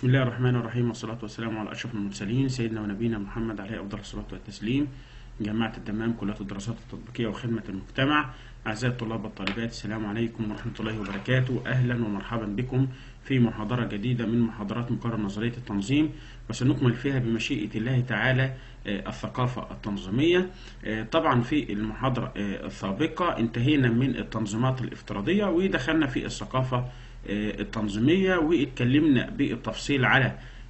بسم الله الرحمن الرحيم والصلاة والسلام على أشرف المرسلين سيدنا ونبينا محمد عليه أفضل الصلاة والتسليم جامعة الدمام كلية الدراسات التطبيقية وخدمة المجتمع أعزائي الطلاب والطالبات السلام عليكم ورحمة الله وبركاته. أهلا ومرحبا بكم في محاضرة جديدة من محاضرات مقرر نظرية التنظيم وسنكمل فيها بمشيئة الله تعالى آه، الثقافة التنظيمية. آه، طبعا في المحاضرة آه، السابقة انتهينا من التنظيمات الافتراضية ودخلنا في الثقافة التنظيمية واتكلمنا بالتفصيل على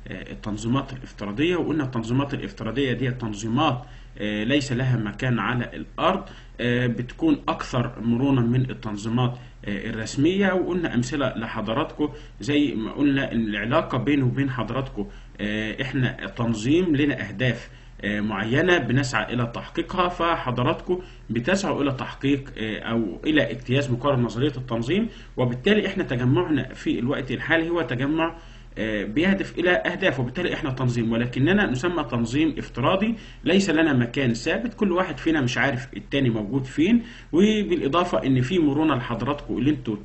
آه، التنظيمات الافتراضية وقلنا التنظيمات الافتراضية دي تنظيمات آه، ليس لها مكان على الأرض آه، بتكون أكثر مرونة من التنظيمات آه، الرسمية وقلنا أمثلة لحضراتكم زي ما قلنا العلاقة بينه وبين حضراتكم آه، إحنا تنظيم لنا أهداف آه، معينة بنسعى إلى تحقيقها فحضراتكم بتسعوا إلى تحقيق آه، أو إلى اجتياز مقرر نظرية التنظيم. وبالتالي إحنا تجمعنا في الوقت الحالي هو تجمع آه، بيهدف إلى أهداف وبالتالي إحنا تنظيم. ولكننا نسمى تنظيم افتراضي. ليس لنا مكان ثابت. كل واحد فينا مش عارف التاني موجود فين. وبالإضافة إن في مرونة لحضراتكم اللي أنتوا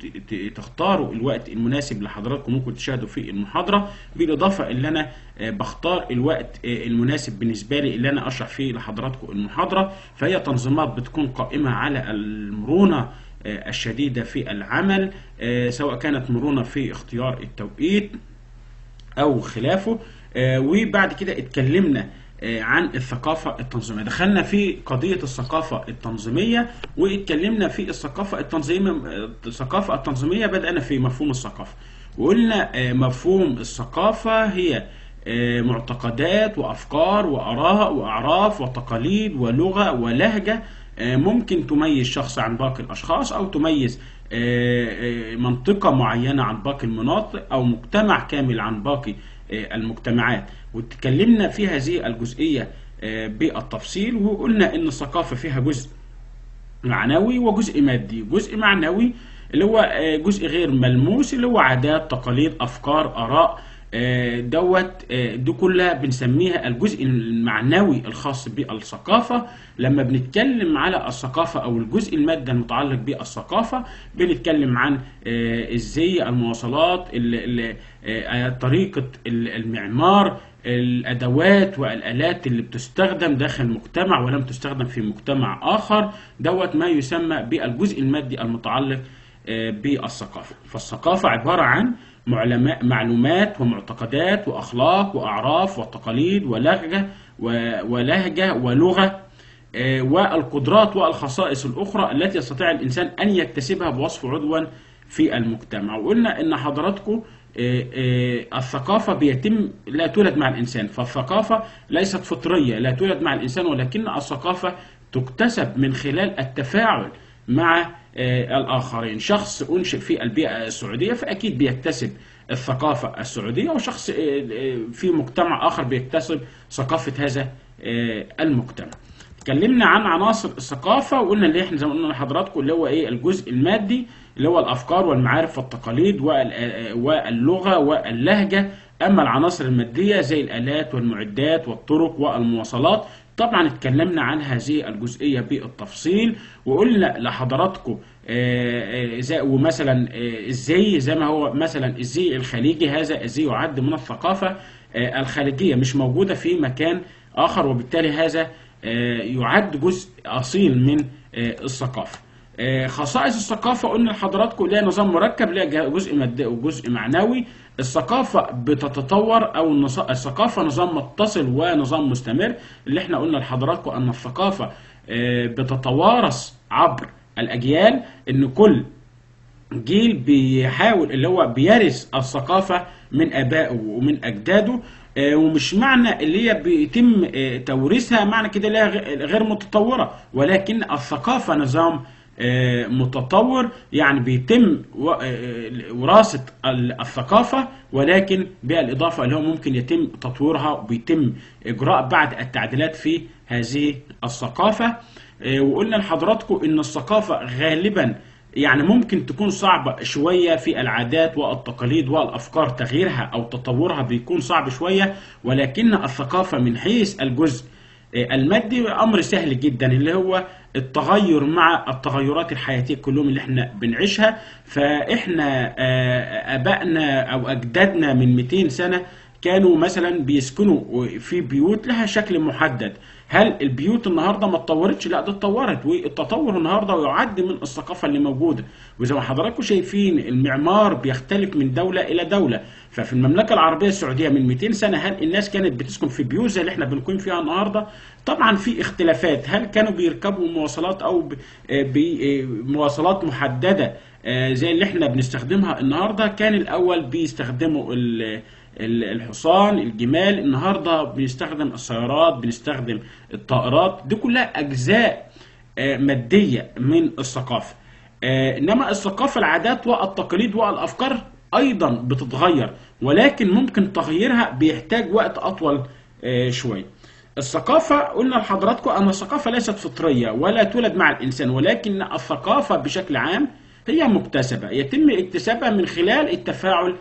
تختاروا الوقت المناسب لحضراتكم ممكن تشاهدوا في المحاضرة. بالإضافة اللي أنا آه، بختار الوقت آه، المناسب بالنسبة لي اللي أنا أشرح فيه لحضراتكم المحاضرة. فهي تنظيمات بتكون قائمة على المرونة آه، الشديدة في العمل آه، سواء كانت مرونة في اختيار التوقيت أو خلافه. آه، وبعد كده اتكلمنا آه، عن الثقافة التنظيمية. دخلنا في قضية الثقافة التنظيمية واتكلمنا في الثقافة التنظيمية الثقافة التنظيمية بدأنا في مفهوم الثقافة. وقلنا آه، مفهوم الثقافة هي آه، معتقدات وأفكار وآراء وأعراف وتقاليد ولغة ولهجة آه، ممكن تميز شخص عن باقي الأشخاص أو تميز آه، آه، منطقة معينة عن باقي المناطق أو مجتمع كامل عن باقي آه، المجتمعات. وتكلمنا في هذه الجزئية آه، بالتفصيل وقلنا إن الثقافة فيها جزء معنوي وجزء مادي. جزء معنوي اللي هو آه، جزء غير ملموس اللي هو عادات تقاليد أفكار آراء. آه، دوت آه، دي كلها بنسميها الجزء المعنوي الخاص بالثقافة. لما بنتكلم على الثقافة أو الجزء المادي المتعلق بالثقافة بنتكلم عن آه، الزي المواصلات ال- ال- آه، طريقة ال- المعمار الأدوات والآلات اللي بتستخدم داخل مجتمع ولم تستخدم في مجتمع آخر. دوت ما يسمى بالجزء المادي المتعلق آه، بالثقافة. فالثقافة عبارة عن معلومات ومعتقدات وأخلاق وأعراف وتقاليد ولهجة و- ولهجة ولغة آه، والقدرات والخصائص الأخرى التي يستطيع الإنسان أن يكتسبها بوصف عضوا في المجتمع. وقلنا إن حضراتكم آه، آه، الثقافة بيتم لا تولد مع الإنسان. فالثقافة ليست فطرية لا تولد مع الإنسان ولكن الثقافة تكتسب من خلال التفاعل مع آه، الآخرين. شخص أنشئ في البيئة السعودية فأكيد بيكتسب الثقافة السعودية وشخص آه، آه، في مجتمع آخر بيكتسب ثقافة هذا المجتمع. اتكلمنا عن عناصر الثقافة وقلنا اللي إحنا زي ما قلنا لحضراتكم اللي هو إيه الجزء المادي اللي هو الأفكار والمعارف والتقاليد وال- واللغة واللهجة. أما العناصر المادية زي الآلات والمعدات والطرق والمواصلات طبعا اتكلمنا عن هذه الجزئية بالتفصيل وقلنا لحضراتكم آه، آه، ومثلا آه، الزي زي ما هو مثلا الزي الخليجي هذا الزي يعد من الثقافة آه، الخارجية مش موجودة في مكان آخر وبالتالي هذا آه، يعد جزء أصيل من آه، الثقافة. آه، خصائص الثقافة قلنا لحضراتكم لها نظام مركب لها جزء مادي وجزء معنوي. الثقافة بتتطور أو الثقافة نظام متصل ونظام مستمر اللي إحنا قلنا لحضراتكم أن الثقافة آه، بتتوارث عبر الأجيال إن كل جيل بيحاول اللي هو بيرث الثقافة من آبائه ومن أجداده آه، ومش معنى اللي هي بيتم آه، توريثها معنى كده اللي هي غير متطورة ولكن الثقافة نظام متطور يعني بيتم و- آه، وراثة ال- الثقافة ولكن بالإضافة اللي هو ممكن يتم تطويرها وبيتم إجراء بعض التعديلات في هذه الثقافة. آه، وقلنا لحضراتكم إن الثقافة غالبا يعني ممكن تكون صعبة شوية في العادات والتقاليد والأفكار تغييرها أو تطورها بيكون صعب شوية ولكن الثقافة من حيث الجزء المادي أمر سهل جدا اللي هو التغير مع التغيرات الحياتية كلهم اللي إحنا بنعيشها. فإحنا آه، آبائنا أو أجدادنا من 200 سنة كانوا مثلا بيسكنوا في بيوت لها شكل محدد. هل البيوت النهارده ما اتطورتش؟ لا ده اتطورت والتطور النهارده يعد من الثقافة اللي موجودة. وزي ما حضراتكم شايفين المعمار بيختلف من دولة إلى دولة. ففي المملكة العربية السعودية من 200 سنة هل الناس كانت بتسكن في بيوت زي اللي إحنا بنكون فيها النهارده؟ طبعا في اختلافات. هل كانوا بيركبوا مواصلات أو ب- آه، بمواصلات محددة آه، زي اللي إحنا بنستخدمها النهارده؟ كان الأول بيستخدموا الحصان الجمال النهارده بنستخدم السيارات بنستخدم الطائرات دي كلها أجزاء آه، مادية من الثقافة. آه، إنما الثقافة العادات والتقاليد والأفكار أيضا بتتغير ولكن ممكن تغييرها بيحتاج وقت أطول آه، شوية. الثقافة قلنا لحضراتكم أن الثقافة ليست فطرية ولا تولد مع الإنسان ولكن الثقافة بشكل عام هي مكتسبة يتم اكتسابها من خلال التفاعل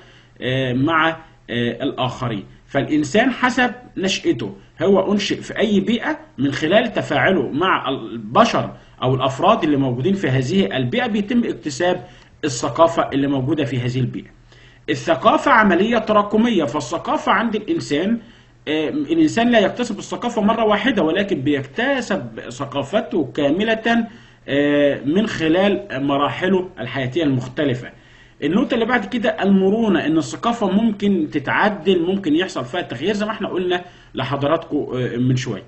مع الآخرين. فالإنسان حسب نشأته هو أنشئ في أي بيئة من خلال تفاعله مع البشر أو الأفراد اللي موجودين في هذه البيئة بيتم اكتساب الثقافة اللي موجودة في هذه البيئة. الثقافة عملية تراكمية فالثقافة عند الإنسان آه، الإنسان لا يكتسب الثقافة مرة واحدة ولكن بيكتسب ثقافته كاملة آه، من خلال مراحله الحياتية المختلفة. النقطة اللي بعد كده المرونة إن الثقافة ممكن تتعدل ممكن يحصل فيها تغيير زي ما إحنا قلنا لحضراتكم آه، من شوية.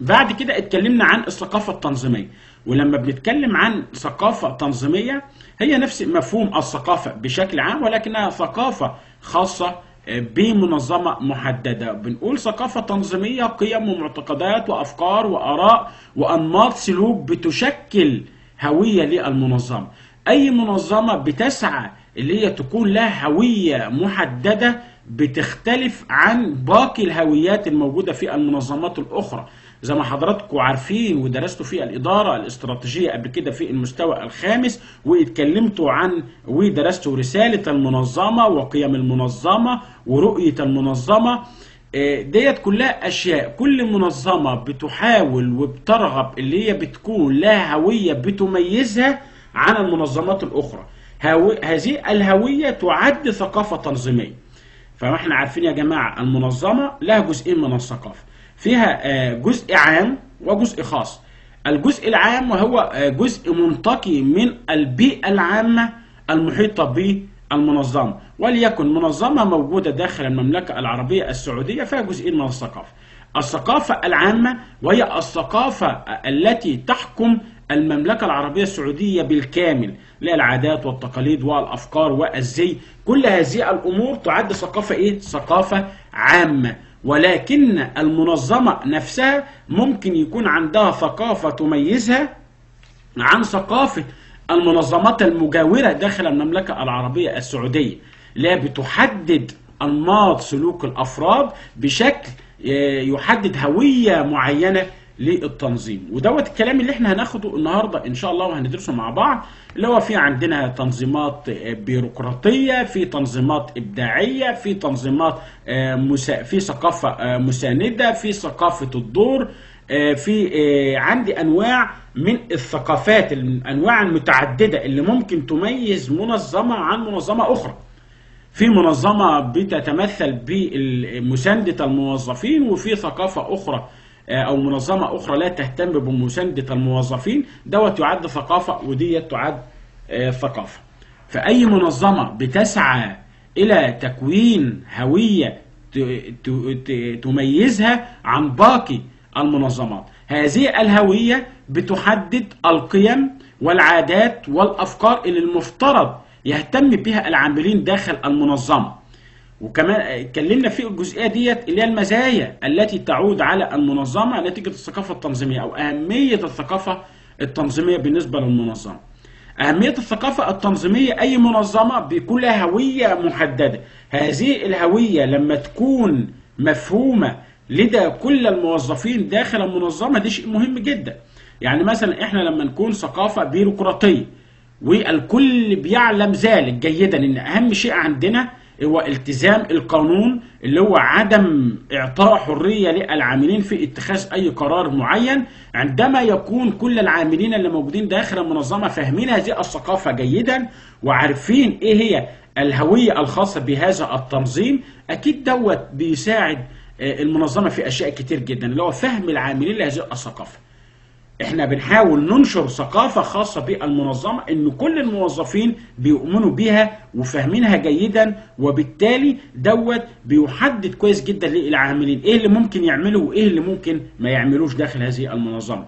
بعد كده اتكلمنا عن الثقافة التنظيمية. ولما بنتكلم عن ثقافة تنظيمية هي نفس مفهوم الثقافة بشكل عام ولكنها ثقافة خاصة بمنظمة محددة. بنقول ثقافة تنظيمية قيم ومعتقدات وأفكار وآراء وأنماط سلوك بتشكل هوية للمنظمة أي منظمة بتسعى اللي هي تكون لها هوية محددة بتختلف عن باقي الهويات الموجودة في المنظمات الأخرى. زي ما حضراتكم عارفين ودرستوا في الإدارة الاستراتيجية قبل كده في المستوى الخامس واتكلمتوا عن ودرستوا رسالة المنظمة وقيم المنظمة ورؤية المنظمة. آه، ديت كلها أشياء. كل منظمة بتحاول وبترغب اللي هي بتكون لها هوية بتميزها عن المنظمات الأخرى. هذه الهوية تعد ثقافة تنظيمية. فما إحنا عارفين يا جماعة المنظمة لها جزئين من الثقافة. فيها آه، جزء عام وجزء خاص. الجزء العام وهو آه، جزء منتقي من البيئة العامة المحيطة بالمنظمة. وليكن منظمة موجودة داخل المملكة العربية السعودية فيها جزئين من الثقافة. الثقافة العامة وهي الثقافة التي تحكم المملكة العربية السعودية بالكامل للعادات والتقاليد والأفكار والزي كل هذه الأمور تعد ثقافة إيه؟ ثقافة عامة ولكن المنظمة نفسها ممكن يكون عندها ثقافة تميزها عن ثقافة المنظمات المجاورة داخل المملكة العربية السعودية لا بتحدد أنماط سلوك الأفراد بشكل آه، يحدد هوية معينة للتنظيم ودوت الكلام اللي إحنا هناخده النهارده إن شاء الله وهندرسه مع بعض اللي هو في عندنا تنظيمات آه، بيروقراطية في تنظيمات إبداعية في تنظيمات آه،. في ثقافة آه، مساندة في ثقافة الدور في عندي أنواع من الثقافات الأنواع المتعددة اللي ممكن تميز منظمة عن منظمة أخرى في منظمة بتتمثل بمساندة الموظفين وفي ثقافة أخرى آه، أو منظمة أخرى لا تهتم بمساندة الموظفين دوت يعد ثقافة وديت تعد آه، ثقافة. فأي منظمة بتسعى إلى تكوين ت- تميزها عن باقي المنظمات. هذه الهوية بتحدد القيم والعادات والأفكار اللي المفترض يهتم بها العاملين داخل المنظمة. وكمان اتكلمنا في الجزئية ديت اللي هي المزايا التي تعود على المنظمة نتيجة الثقافة التنظيمية أو أهمية الثقافة التنظيمية بالنسبة للمنظمة. أهمية الثقافة التنظيمية أي منظمة بيكون لها هوية محددة. هذه الهوية لما تكون مفهومة لدى كل الموظفين داخل المنظمة دي شيء مهم جدا. يعني مثلا إحنا لما نكون ثقافة بيروقراطية والكل بيعلم ذلك جيدا إن أهم شيء عندنا هو التزام القانون اللي هو عدم إعطاء حرية للعاملين في اتخاذ أي قرار معين عندما يكون كل العاملين اللي موجودين داخل المنظمة فاهمين هذه الثقافة جيدا وعارفين إيه هي الهوية الخاصة بهذا التنظيم أكيد دوت بيساعد آه، المنظمة في أشياء كتير جدا اللي هو فهم العاملين لهذه الثقافة. إحنا بنحاول ننشر ثقافة خاصة بالمنظمة إن كل الموظفين بيؤمنوا بيها وفاهمينها جيدا وبالتالي دوت بيحدد كويس جدا للعاملين إيه اللي ممكن يعملوا وإيه اللي ممكن ما يعملوش داخل هذه المنظمة.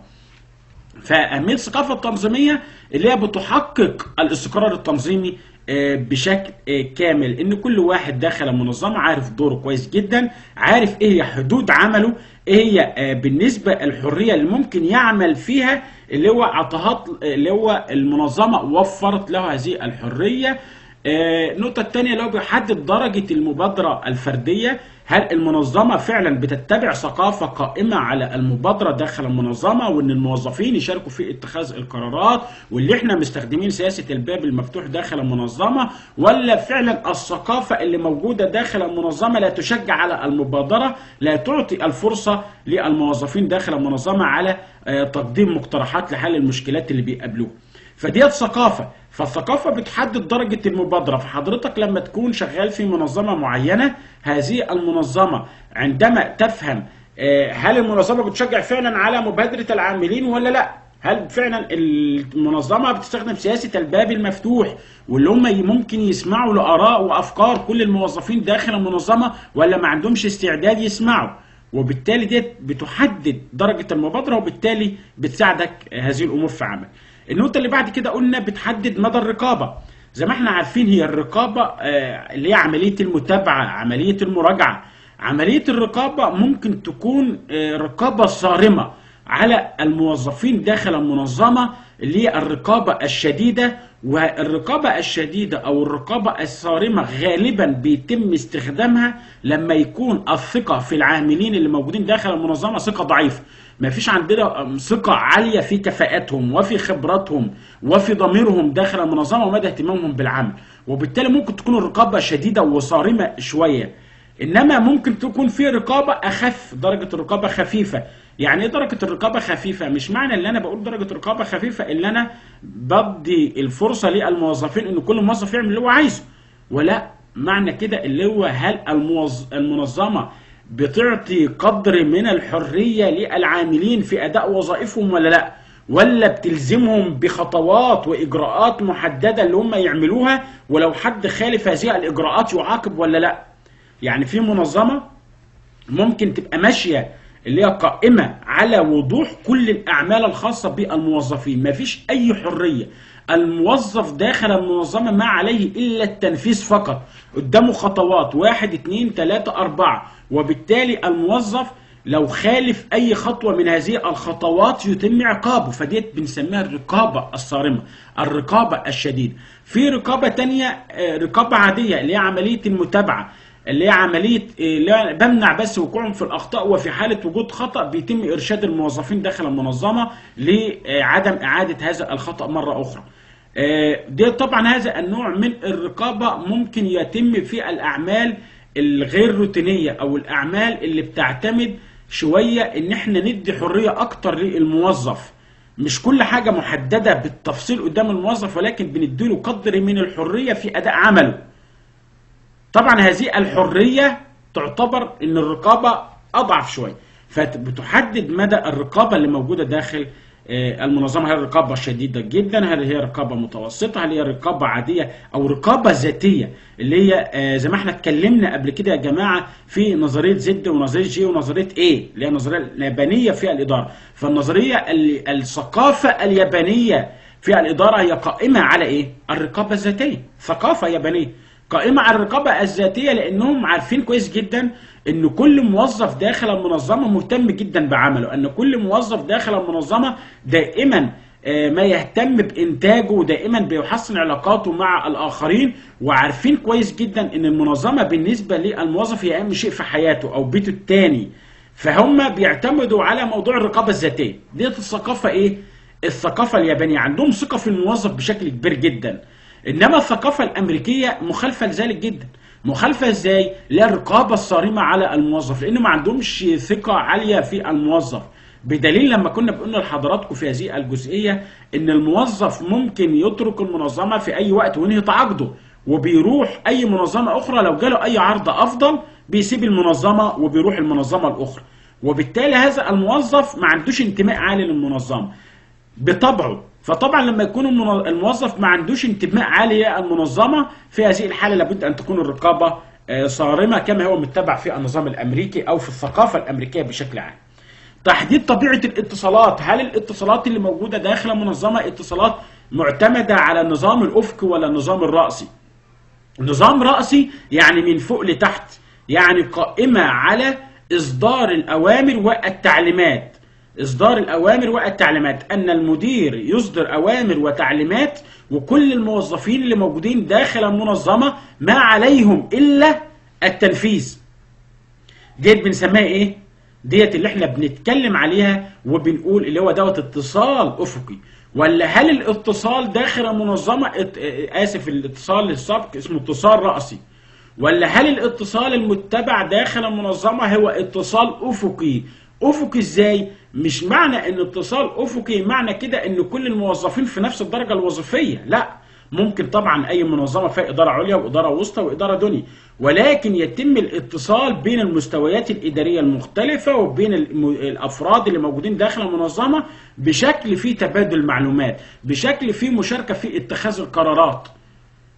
فأهمية الثقافة التنظيمية اللي هي بتحقق الاستقرار التنظيمي بشكل آه، كامل. إن كل واحد داخل المنظمه عارف دوره كويس جدا عارف إيه هي حدود عمله إيه هي آه، بالنسبة الحرية اللي ممكن يعمل فيها اللي هو عطاهات اللي هو المنظمة وفرت له هذه الحرية. النقطة الثانية اللي هو بيحدد درجة المبادرة الفردية هل المنظمة فعلا بتتبع ثقافة قائمة على المبادرة داخل المنظمة وإن الموظفين يشاركوا في اتخاذ القرارات واللي إحنا مستخدمين سياسة الباب المفتوح داخل المنظمة ولا فعلا الثقافة اللي موجودة داخل المنظمة لا تشجع على المبادرة لا تعطي الفرصة للموظفين داخل المنظمة على آه، تقديم مقترحات لحل المشكلات اللي بيقابلوها. فديت ثقافة. فالثقافة بتحدد درجة المبادرة فحضرتك لما تكون شغال في منظمة معينة هذه المنظمة عندما تفهم آه، هل المنظمة بتشجع فعلا على مبادرة العاملين ولا لا؟ هل فعلا المنظمة بتستخدم سياسة الباب المفتوح واللي هم ممكن يسمعوا لآراء وأفكار كل الموظفين داخل المنظمة ولا ما عندهمش استعداد يسمعوا؟ وبالتالي دي بتحدد درجة المبادرة وبالتالي بتساعدك هذه الأمور في عمل النقطة اللي بعد كده قلنا بتحدد مدى الرقابة. زي ما إحنا عارفين هي الرقابة آه، اللي هي عملية المتابعة عملية المراجعة. عملية الرقابة ممكن تكون آه، رقابة صارمة على الموظفين داخل المنظمة اللي هي الرقابة الشديدة. والرقابة الشديدة أو الرقابة الصارمة غالبا بيتم استخدامها لما يكون الثقة في العاملين اللي موجودين داخل المنظمة ثقة ضعيفة. ما فيش عندنا ثقة عالية في كفاءاتهم وفي خبراتهم وفي ضميرهم داخل المنظمة ومدى اهتمامهم بالعمل. وبالتالي ممكن تكون الرقابة شديدة وصارمة شوية. إنما ممكن تكون في رقابة أخف درجة الرقابة خفيفة. يعني إيه درجة الرقابة خفيفة؟ مش معنى إن أنا بقول درجة رقابة خفيفة ان أنا بدي الفرصة للموظفين إن كل موظف يعمل اللي هو عايزه. ولا معنى كده اللي هو هل المنظمة بتعطي قدر من الحرية للعاملين في أداء وظائفهم ولا لا؟ ولا بتلزمهم بخطوات وإجراءات محددة اللي هم يعملوها؟ ولو حد خالف هذه الإجراءات يعاقب ولا لا؟ يعني في منظمة ممكن تبقى ماشية اللي هي قائمة على وضوح كل الأعمال الخاصة بالموظفين. مفيش أي حرية. الموظف داخل المنظمة ما عليه إلا التنفيذ فقط. قدامه خطوات. واحد اتنين تلاتة أربعة. وبالتالي الموظف لو خالف أي خطوة من هذه الخطوات يتم عقابه. فديت بنسميها الرقابة الصارمة الرقابة الشديدة في رقابة تانية آه، رقابة عادية اللي هي عملية المتابعة. اللي هي عملية اللي بمنع بس وقوعهم في الأخطاء وفي حالة وجود خطأ بيتم إرشاد الموظفين داخل المنظمة لعدم إعادة هذا الخطأ مرة أخرى. آه، ده طبعا هذا النوع من الرقابة ممكن يتم في الأعمال الغير روتينية أو الأعمال اللي بتعتمد شوية إن إحنا ندي حرية أكتر للموظف. مش كل حاجة محددة بالتفصيل قدام الموظف ولكن بنديله قدر من الحرية في أداء عمله. طبعا هذه الحرية تعتبر إن الرقابة أضعف شوية فبتحدد مدى الرقابة اللي موجودة داخل آه، المنظمة. هل رقابة شديدة جدا؟ هل هي رقابة متوسطة؟ هل هي رقابة عادية أو رقابة ذاتية؟ اللي هي آه، زي ما إحنا اتكلمنا قبل كده يا جماعة في نظرية زد ونظرية جي ونظرية إيه اللي هي النظرية اليابانية في الإدارة. فالنظرية الثقافة اليابانية في الإدارة هي قائمة على إيه؟ الرقابة الذاتية. ثقافة يابانية. قائمة على الرقابة الذاتية لأنهم عارفين كويس جدا أن كل موظف داخل المنظمة مهتم جدا بعمله أن كل موظف داخل المنظمة دائما آه، ما يهتم بإنتاجه ودائما بيحسن علاقاته مع الآخرين وعارفين كويس جدا أن المنظمة بالنسبة للموظف هي أهم شيء في حياته أو بيته التاني. فهم بيعتمدوا على موضوع الرقابة الذاتية. ديت الثقافة إيه؟ الثقافة اليابانية. عندهم ثقة في الموظف بشكل كبير جدا. إنما الثقافة الأمريكية مخالفة لذلك جدا. مخالفة إزاي؟ لا الرقابه الصارمة على الموظف لأن ما عندهمش ثقة عالية في الموظف. بدليل لما كنا بنقول لحضراتكم في هذه الجزئية إن الموظف ممكن يترك المنظمة في أي وقت وينهي تعاقده وبيروح أي منظمة أخرى لو جاله أي عرض أفضل بيسيب المنظمة وبيروح المنظمة الأخرى. وبالتالي هذا الموظف ما عندوش انتماء عالي للمنظمة. بطبعه فطبعا لما يكون الموظف ما عندوش انتماء عالي للمنظمه في هذه الحالة لابد أن تكون الرقابة آه، صارمة كما هو متبع في النظام الأمريكي أو في الثقافة الأمريكية بشكل عام. تحديد طبيعة الاتصالات، هل الاتصالات اللي موجودة داخل المنظمة اتصالات معتمدة على النظام الافقي ولا النظام الرأسي؟ نظام رأسي يعني من فوق لتحت يعني قائمة على إصدار الأوامر والتعليمات إصدار الأوامر والتعليمات أن المدير يصدر أوامر وتعليمات وكل الموظفين اللي موجودين داخل المنظمة ما عليهم إلا التنفيذ. ديت بنسميها إيه؟ ديت اللي إحنا بنتكلم عليها وبنقول اللي هو دوت اتصال أفقي. ولا هل الاتصال داخل المنظمة ات- آسف الاتصال السابق اسمه اتصال رأسي. ولا هل الاتصال المتبع داخل المنظمة هو اتصال أفقي؟ أفقي إزاي؟ مش معنى إن اتصال أفقي معنى كده إن كل الموظفين في نفس الدرجة الوظيفية لا. ممكن طبعا أي منظمة فيها إدارة عليا وإدارة وسطى وإدارة دنيا ولكن يتم الاتصال بين المستويات الإدارية المختلفة وبين الأفراد اللي موجودين داخل المنظمة بشكل فيه تبادل معلومات بشكل فيه مشاركة في اتخاذ القرارات.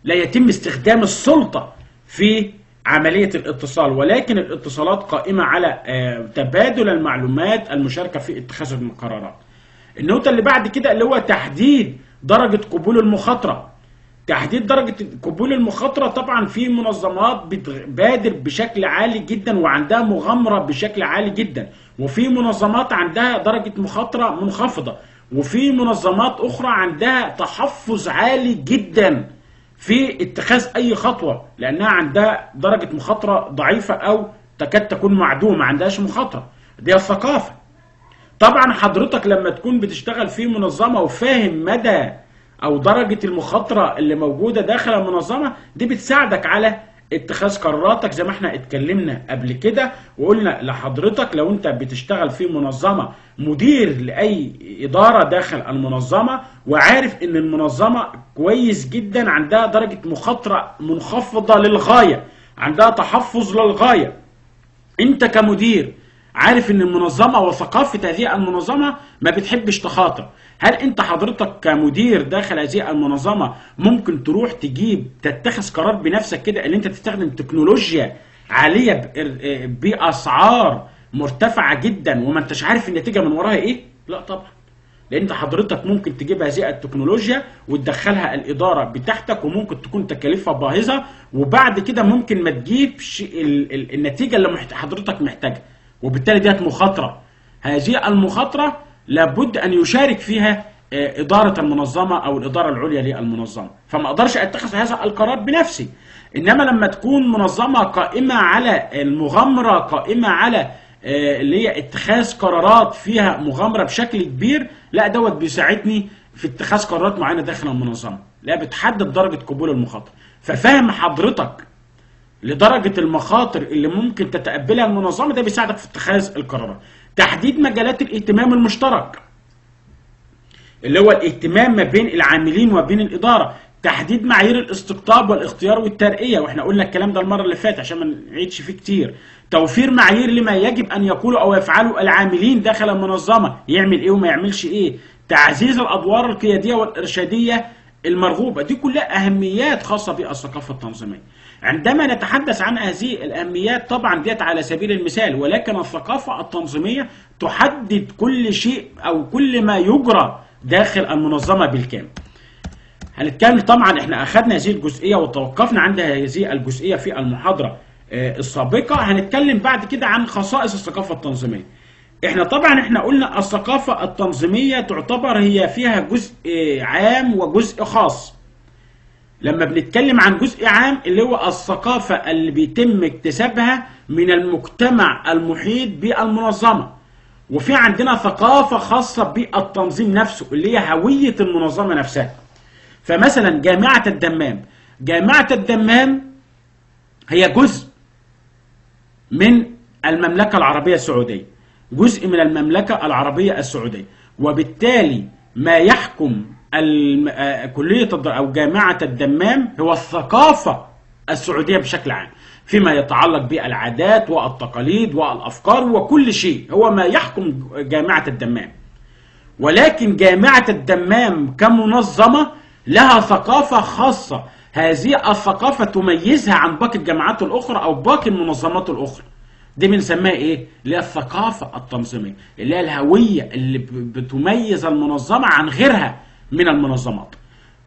لا يتم استخدام السلطة في عملية الاتصال ولكن الاتصالات قائمة على آه، تبادل المعلومات المشاركة في اتخاذ القرارات. النقطة اللي بعد كده اللي هو تحديد درجة قبول المخاطرة. تحديد درجة قبول المخاطرة طبعا في منظمات بتبادر بشكل عالي جدا وعندها مغامرة بشكل عالي جدا. وفي منظمات عندها درجة مخاطرة منخفضة. وفي منظمات أخرى عندها تحفظ عالي جدا. في اتخاذ أي خطوة لأنها عندها درجة مخاطرة ضعيفة أو تكاد تكون معدومة ما عندهاش مخاطرة. دي الثقافة. طبعا حضرتك لما تكون بتشتغل في منظمة وفاهم مدى أو درجة المخاطرة اللي موجودة داخل المنظمة دي بتساعدك على اتخاذ قراراتك زي ما إحنا اتكلمنا قبل كده وقلنا لحضرتك لو انت بتشتغل في منظمة مدير لأي إدارة داخل المنظمة وعارف إن المنظمة كويس جدا عندها درجة مخاطرة منخفضة للغاية عندها تحفظ للغاية. انت كمدير عارف إن المنظمة وثقافة هذه المنظمة ما بتحبش تخاطر. هل أنت حضرتك كمدير داخل هذه المنظمة ممكن تروح تجيب تتخذ قرار بنفسك كده إن أنت تستخدم تكنولوجيا عالية بإر- بأسعار مرتفعة جدا وما أنتش عارف النتيجة من وراها إيه؟ لا طبعا. لأن حضرتك ممكن تجيب هذه التكنولوجيا وتدخلها الإدارة بتاعتك وممكن تكون تكاليفها باهظة وبعد كده ممكن ما تجيبش ال- ال- النتيجة اللي حضرتك محتاجها. وبالتالي ديت مخاطرة. هذه المخاطرة لابد أن يشارك فيها آه، إدارة المنظمة أو الإدارة العليا للمنظمة. فما أقدرش أتخذ هذا القرار بنفسي. إنما لما تكون منظمة قائمة على المغامرة قائمة على آه، اللي هي اتخاذ قرارات فيها مغامرة بشكل كبير لا دوت بيساعدني في اتخاذ قرارات معينة داخل المنظمة. لا بتحدد درجة قبول المخاطر ففهم حضرتك لدرجة المخاطر اللي ممكن تتقبلها المنظمة ده بيساعدك في اتخاذ القرارات تحديد مجالات الاهتمام المشترك اللي هو الاهتمام ما بين العاملين وبين الإدارة. تحديد معايير الاستقطاب والاختيار والترقية. وإحنا قلنا الكلام ده المرة اللي فاتت عشان ما نعيدش فيه كتير. توفير معايير لما يجب أن يقولوا أو يفعلوا العاملين داخل المنظمة. يعمل إيه وما يعملش إيه. تعزيز الأدوار القيادية والإرشادية المرغوبة. دي كلها أهميات خاصة بالثقافة التنظيمية. عندما نتحدث عن هذه الأهميات طبعا ديت على سبيل المثال ولكن الثقافة التنظيمية تحدد كل شيء أو كل ما يجرى داخل المنظمة بالكامل. هنتكلم طبعا إحنا أخذنا هذه الجزئية وتوقفنا عند هذه الجزئية في المحاضرة آه، السابقة. هنتكلم بعد كده عن خصائص الثقافة التنظيمية. إحنا طبعا إحنا قلنا الثقافة التنظيمية تعتبر هي فيها جزء آه، عام وجزء خاص. لما بنتكلم عن جزء عام اللي هو الثقافة اللي بيتم اكتسابها من المجتمع المحيط بالمنظمة. وفي عندنا ثقافة خاصة بالتنظيم نفسه اللي هي هوية المنظمة نفسها. فمثلا جامعة الدمام. جامعة الدمام هي جزء من المملكة العربية السعودية. جزء من المملكة العربية السعودية. وبالتالي ما يحكم آه، كلية الد- أو جامعة الدمام هو الثقافة السعودية بشكل عام فيما يتعلق بالعادات والتقاليد والأفكار وكل شيء هو ما يحكم جامعة الدمام. ولكن جامعة الدمام كمنظمة لها ثقافة خاصة. هذه الثقافة تميزها عن باقي الجامعات الأخرى أو باقي المنظمات الأخرى. دي بنسميها إيه؟ اللي هي الثقافة التنظيمية اللي هي الهوية اللي بتميز المنظمة عن غيرها. من المنظمات.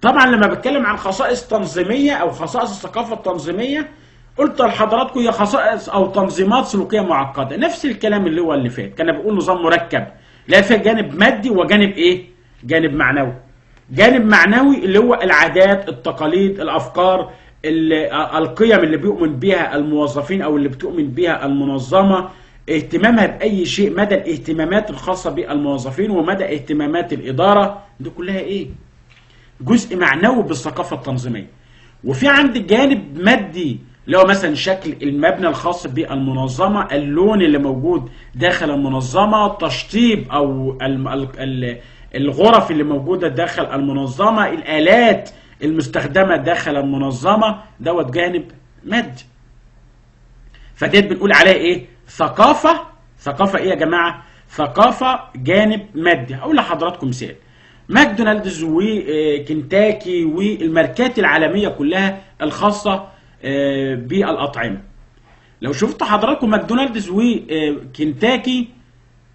طبعا لما بتكلم عن خصائص تنظيمية أو خصائص الثقافة التنظيمية قلت لحضراتكم هي خصائص أو تنظيمات سلوكية معقدة. نفس الكلام اللي هو اللي فات. كان بيقول نظام مركب. لا فيه جانب مادي وجانب إيه؟ جانب معنوي. جانب معنوي اللي هو العادات التقاليد الأفكار ال- القيم اللي بيؤمن بها الموظفين أو اللي بتؤمن بها المنظمة. اهتمامها بأي شيء مدى الاهتمامات الخاصة بالموظفين ومدى اهتمامات الإدارة دي كلها إيه؟ جزء معنوي بالثقافة التنظيمية. وفي عندي جانب مادي هو مثلا شكل المبنى الخاص بالمنظمة اللون اللي موجود داخل المنظمة تشطيب ال- الغرف اللي موجودة داخل المنظمة الآلات المستخدمة داخل المنظمة دوت جانب مادي. فديت بنقول عليها إيه؟ ثقافة ثقافة إيه يا جماعة؟ ثقافة جانب مادي. هقول لحضراتكم مثال. ماكدونالدز وكنتاكي والماركات العالمية كلها الخاصة آه، بالأطعمة. لو شفت حضراتكم ماكدونالدز وكنتاكي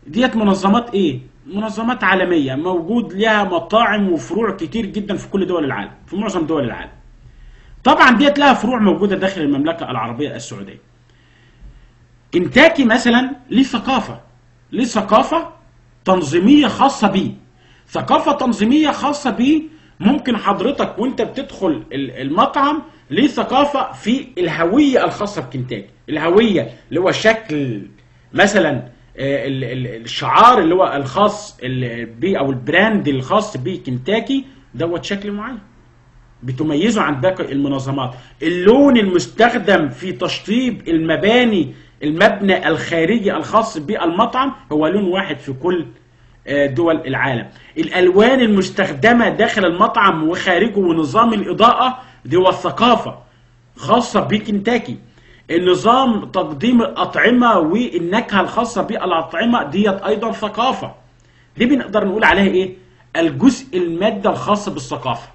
ديت منظمات إيه؟ منظمات عالمية. موجود لها مطاعم وفروع كتير جدا في كل دول العالم في معظم دول العالم. طبعا ديت لها فروع موجودة داخل المملكة العربية السعودية. كنتاكي مثلا ليه ثقافة ليه ثقافة تنظيمية خاصة بيه. ثقافة تنظيمية خاصة بيه ممكن حضرتك وانت بتدخل ال- المطعم ليه ثقافة في الهوية الخاصة بكنتاكي. الهوية اللي هو شكل مثلا آه، ال- ال- الشعار اللي هو الخاص ال- بيه أو ال brand الخاص بكنتاكي دوت شكل معين. بتميزه عن باقي المنظمات. اللون المستخدم في تشطيب المباني المبنى الخارجي الخاص بالمطعم هو لون واحد في كل آه، دول العالم. الألوان المستخدمة داخل المطعم وخارجه ونظام الإضاءة دي هو الثقافة خاصة بكنتاكي. النظام تقديم الأطعمة والنكهة الخاصة بالأطعمة ديت أيضا ثقافة. دي بنقدر نقول عليها إيه؟ الجزء المادي الخاص بالثقافة.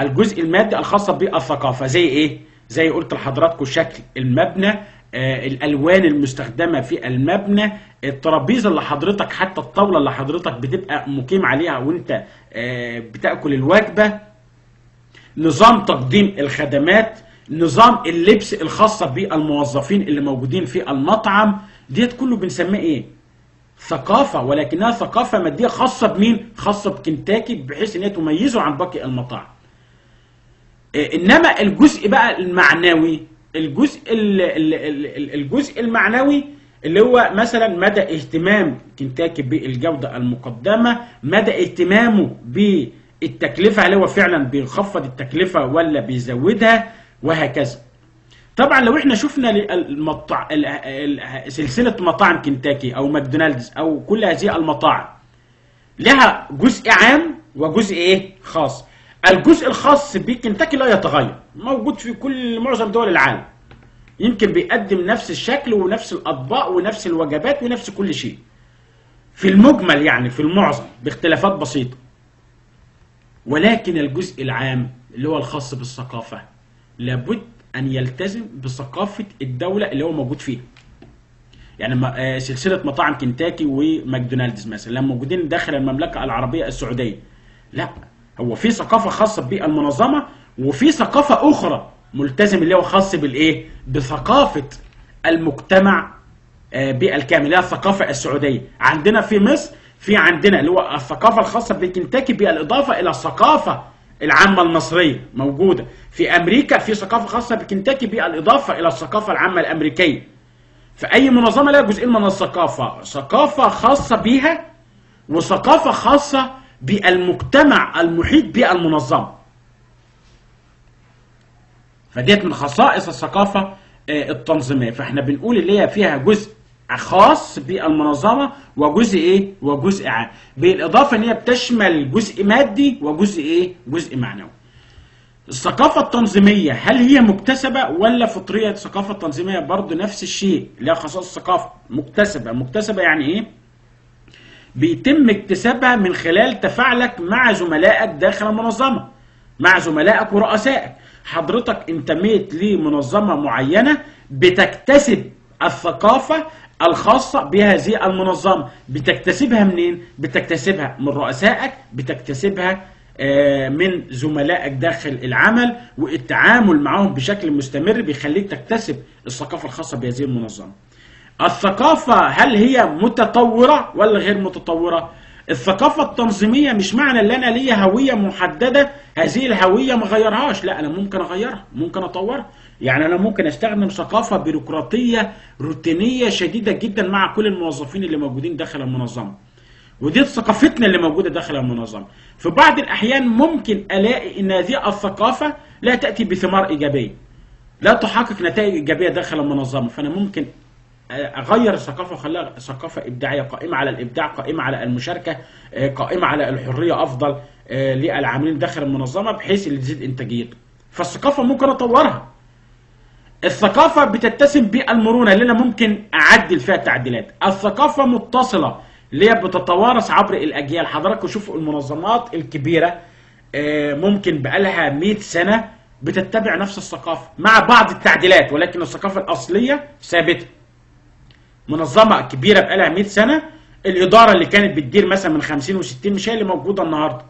الجزء المادي الخاص بالثقافة. زي إيه؟ زي قلت لحضراتكم شكل المبنى آه الألوان المستخدمة في المبنى الترابيزة اللي حضرتك حتى الطاولة اللي حضرتك بتبقى مقيم عليها وأنت آه بتأكل الوجبة نظام تقديم الخدمات نظام اللبس الخاصة بالموظفين اللي موجودين في المطعم ديت كله بنسميه إيه؟ ثقافة ولكنها ثقافة مادية خاصة بمين؟ خاصة بكنتاكي بحيث إن هي تميزه عن باقي المطاعم. إنما الجزء بقى المعنوي الجزء ال- ال- ال- الجزء المعنوي اللي هو مثلا مدى اهتمام كنتاكي بالجودة المقدمة مدى اهتمامه بالتكلفة هل هو فعلا بيخفض التكلفة ولا بيزودها وهكذا. طبعا لو إحنا شفنا المطع... ال- ال- سلسلة مطاعم كنتاكي أو ماكدونالدز أو كل هذه المطاعم لها جزء عام وجزء إيه؟ خاص. الجزء الخاص بكنتاكي لا يتغير موجود في كل معظم دول العالم. يمكن بيقدم نفس الشكل ونفس الأطباق ونفس الوجبات ونفس كل شيء. في المجمل يعني في المعظم باختلافات بسيطة. ولكن الجزء العام اللي هو الخاص بالثقافة لابد أن يلتزم بثقافة الدولة اللي هو موجود فيها. يعني آه، سلسلة مطاعم كنتاكي وماكدونالدز مثلا لما موجودين داخل المملكة العربية السعودية. لا هو في ثقافة خاصة بالمنظمة وفي ثقافة أخرى ملتزم اللي هو خاص بالإيه؟ بثقافة المجتمع آه، بالكامل اللي هي الثقافة السعودية. عندنا في مصر في عندنا اللي هو الثقافة الخاصة بكنتاكي بالإضافة إلى الثقافة العامة المصرية موجودة. في أمريكا في ثقافة خاصة بكنتاكي بالإضافة إلى الثقافة العامة الأمريكية. فأي منظمة لها جزئين من الثقافة ثقافة خاصة بيها وثقافة خاصة بالمجتمع المحيط بالمنظمة فديت من خصائص الثقافة آه، التنظيمية. فاحنا بنقول اللي هي فيها جزء خاص بالمنظمة وجزء إيه؟ وجزء عام. بالإضافة إن هي بتشمل جزء مادي وجزء إيه؟ جزء معنوي. الثقافة التنظيمية هل هي مكتسبة ولا فطرية؟ الثقافة التنظيمية برضو نفس الشيء. لها خصائص الثقافة مكتسبة. مكتسبة يعني إيه؟ بيتم اكتسابها من خلال تفاعلك مع زملائك داخل المنظمة مع زملائك ورؤسائك. حضرتك انتميت لمنظمة معينة بتكتسب الثقافة الخاصة بهذه المنظمة. بتكتسبها منين؟ بتكتسبها من رؤسائك بتكتسبها آه، من زملائك داخل العمل والتعامل معهم بشكل مستمر بيخليك تكتسب الثقافة الخاصة بهذه المنظمة. الثقافة هل هي متطورة ولا غير متطورة؟ الثقافة التنظيمية مش معنى إن أنا ليا هوية محددة هذه الهوية ما غيرهاش. لا أنا ممكن أغيرها ممكن أطورها. يعني أنا ممكن أستخدم ثقافة بيروقراطية روتينية شديدة جدا مع كل الموظفين اللي موجودين داخل المنظمة. ودي ثقافتنا اللي موجودة داخل المنظمة. في بعض الأحيان ممكن ألاقي إن هذه الثقافة لا تأتي بثمار إيجابية. لا تحقق نتائج إيجابية داخل المنظمة. فأنا ممكن اغير الثقافه واخليها ثقافة إبداعية قائمة على الإبداع قائمة على المشاركة آه، قائمة على الحرية أفضل آه، للعاملين داخل المنظمة بحيث اللي تزيد انتاجيته فالثقافة ممكن أطورها. الثقافة بتتسم بالمرونة اللي أنا ممكن أعدل فيها تعديلات الثقافة متصلة اللي هي بتتوارث عبر الأجيال. حضراتكم شوفوا المنظمات الكبيرة آه، ممكن بقالها 100 سنة بتتبع نفس الثقافة مع بعض التعديلات ولكن الثقافة الأصلية ثابتة. منظمة كبيرة بقالها 100 سنة الإدارة اللي كانت بتدير مثلا من 50 و60 مش هي اللي موجودة النهارده.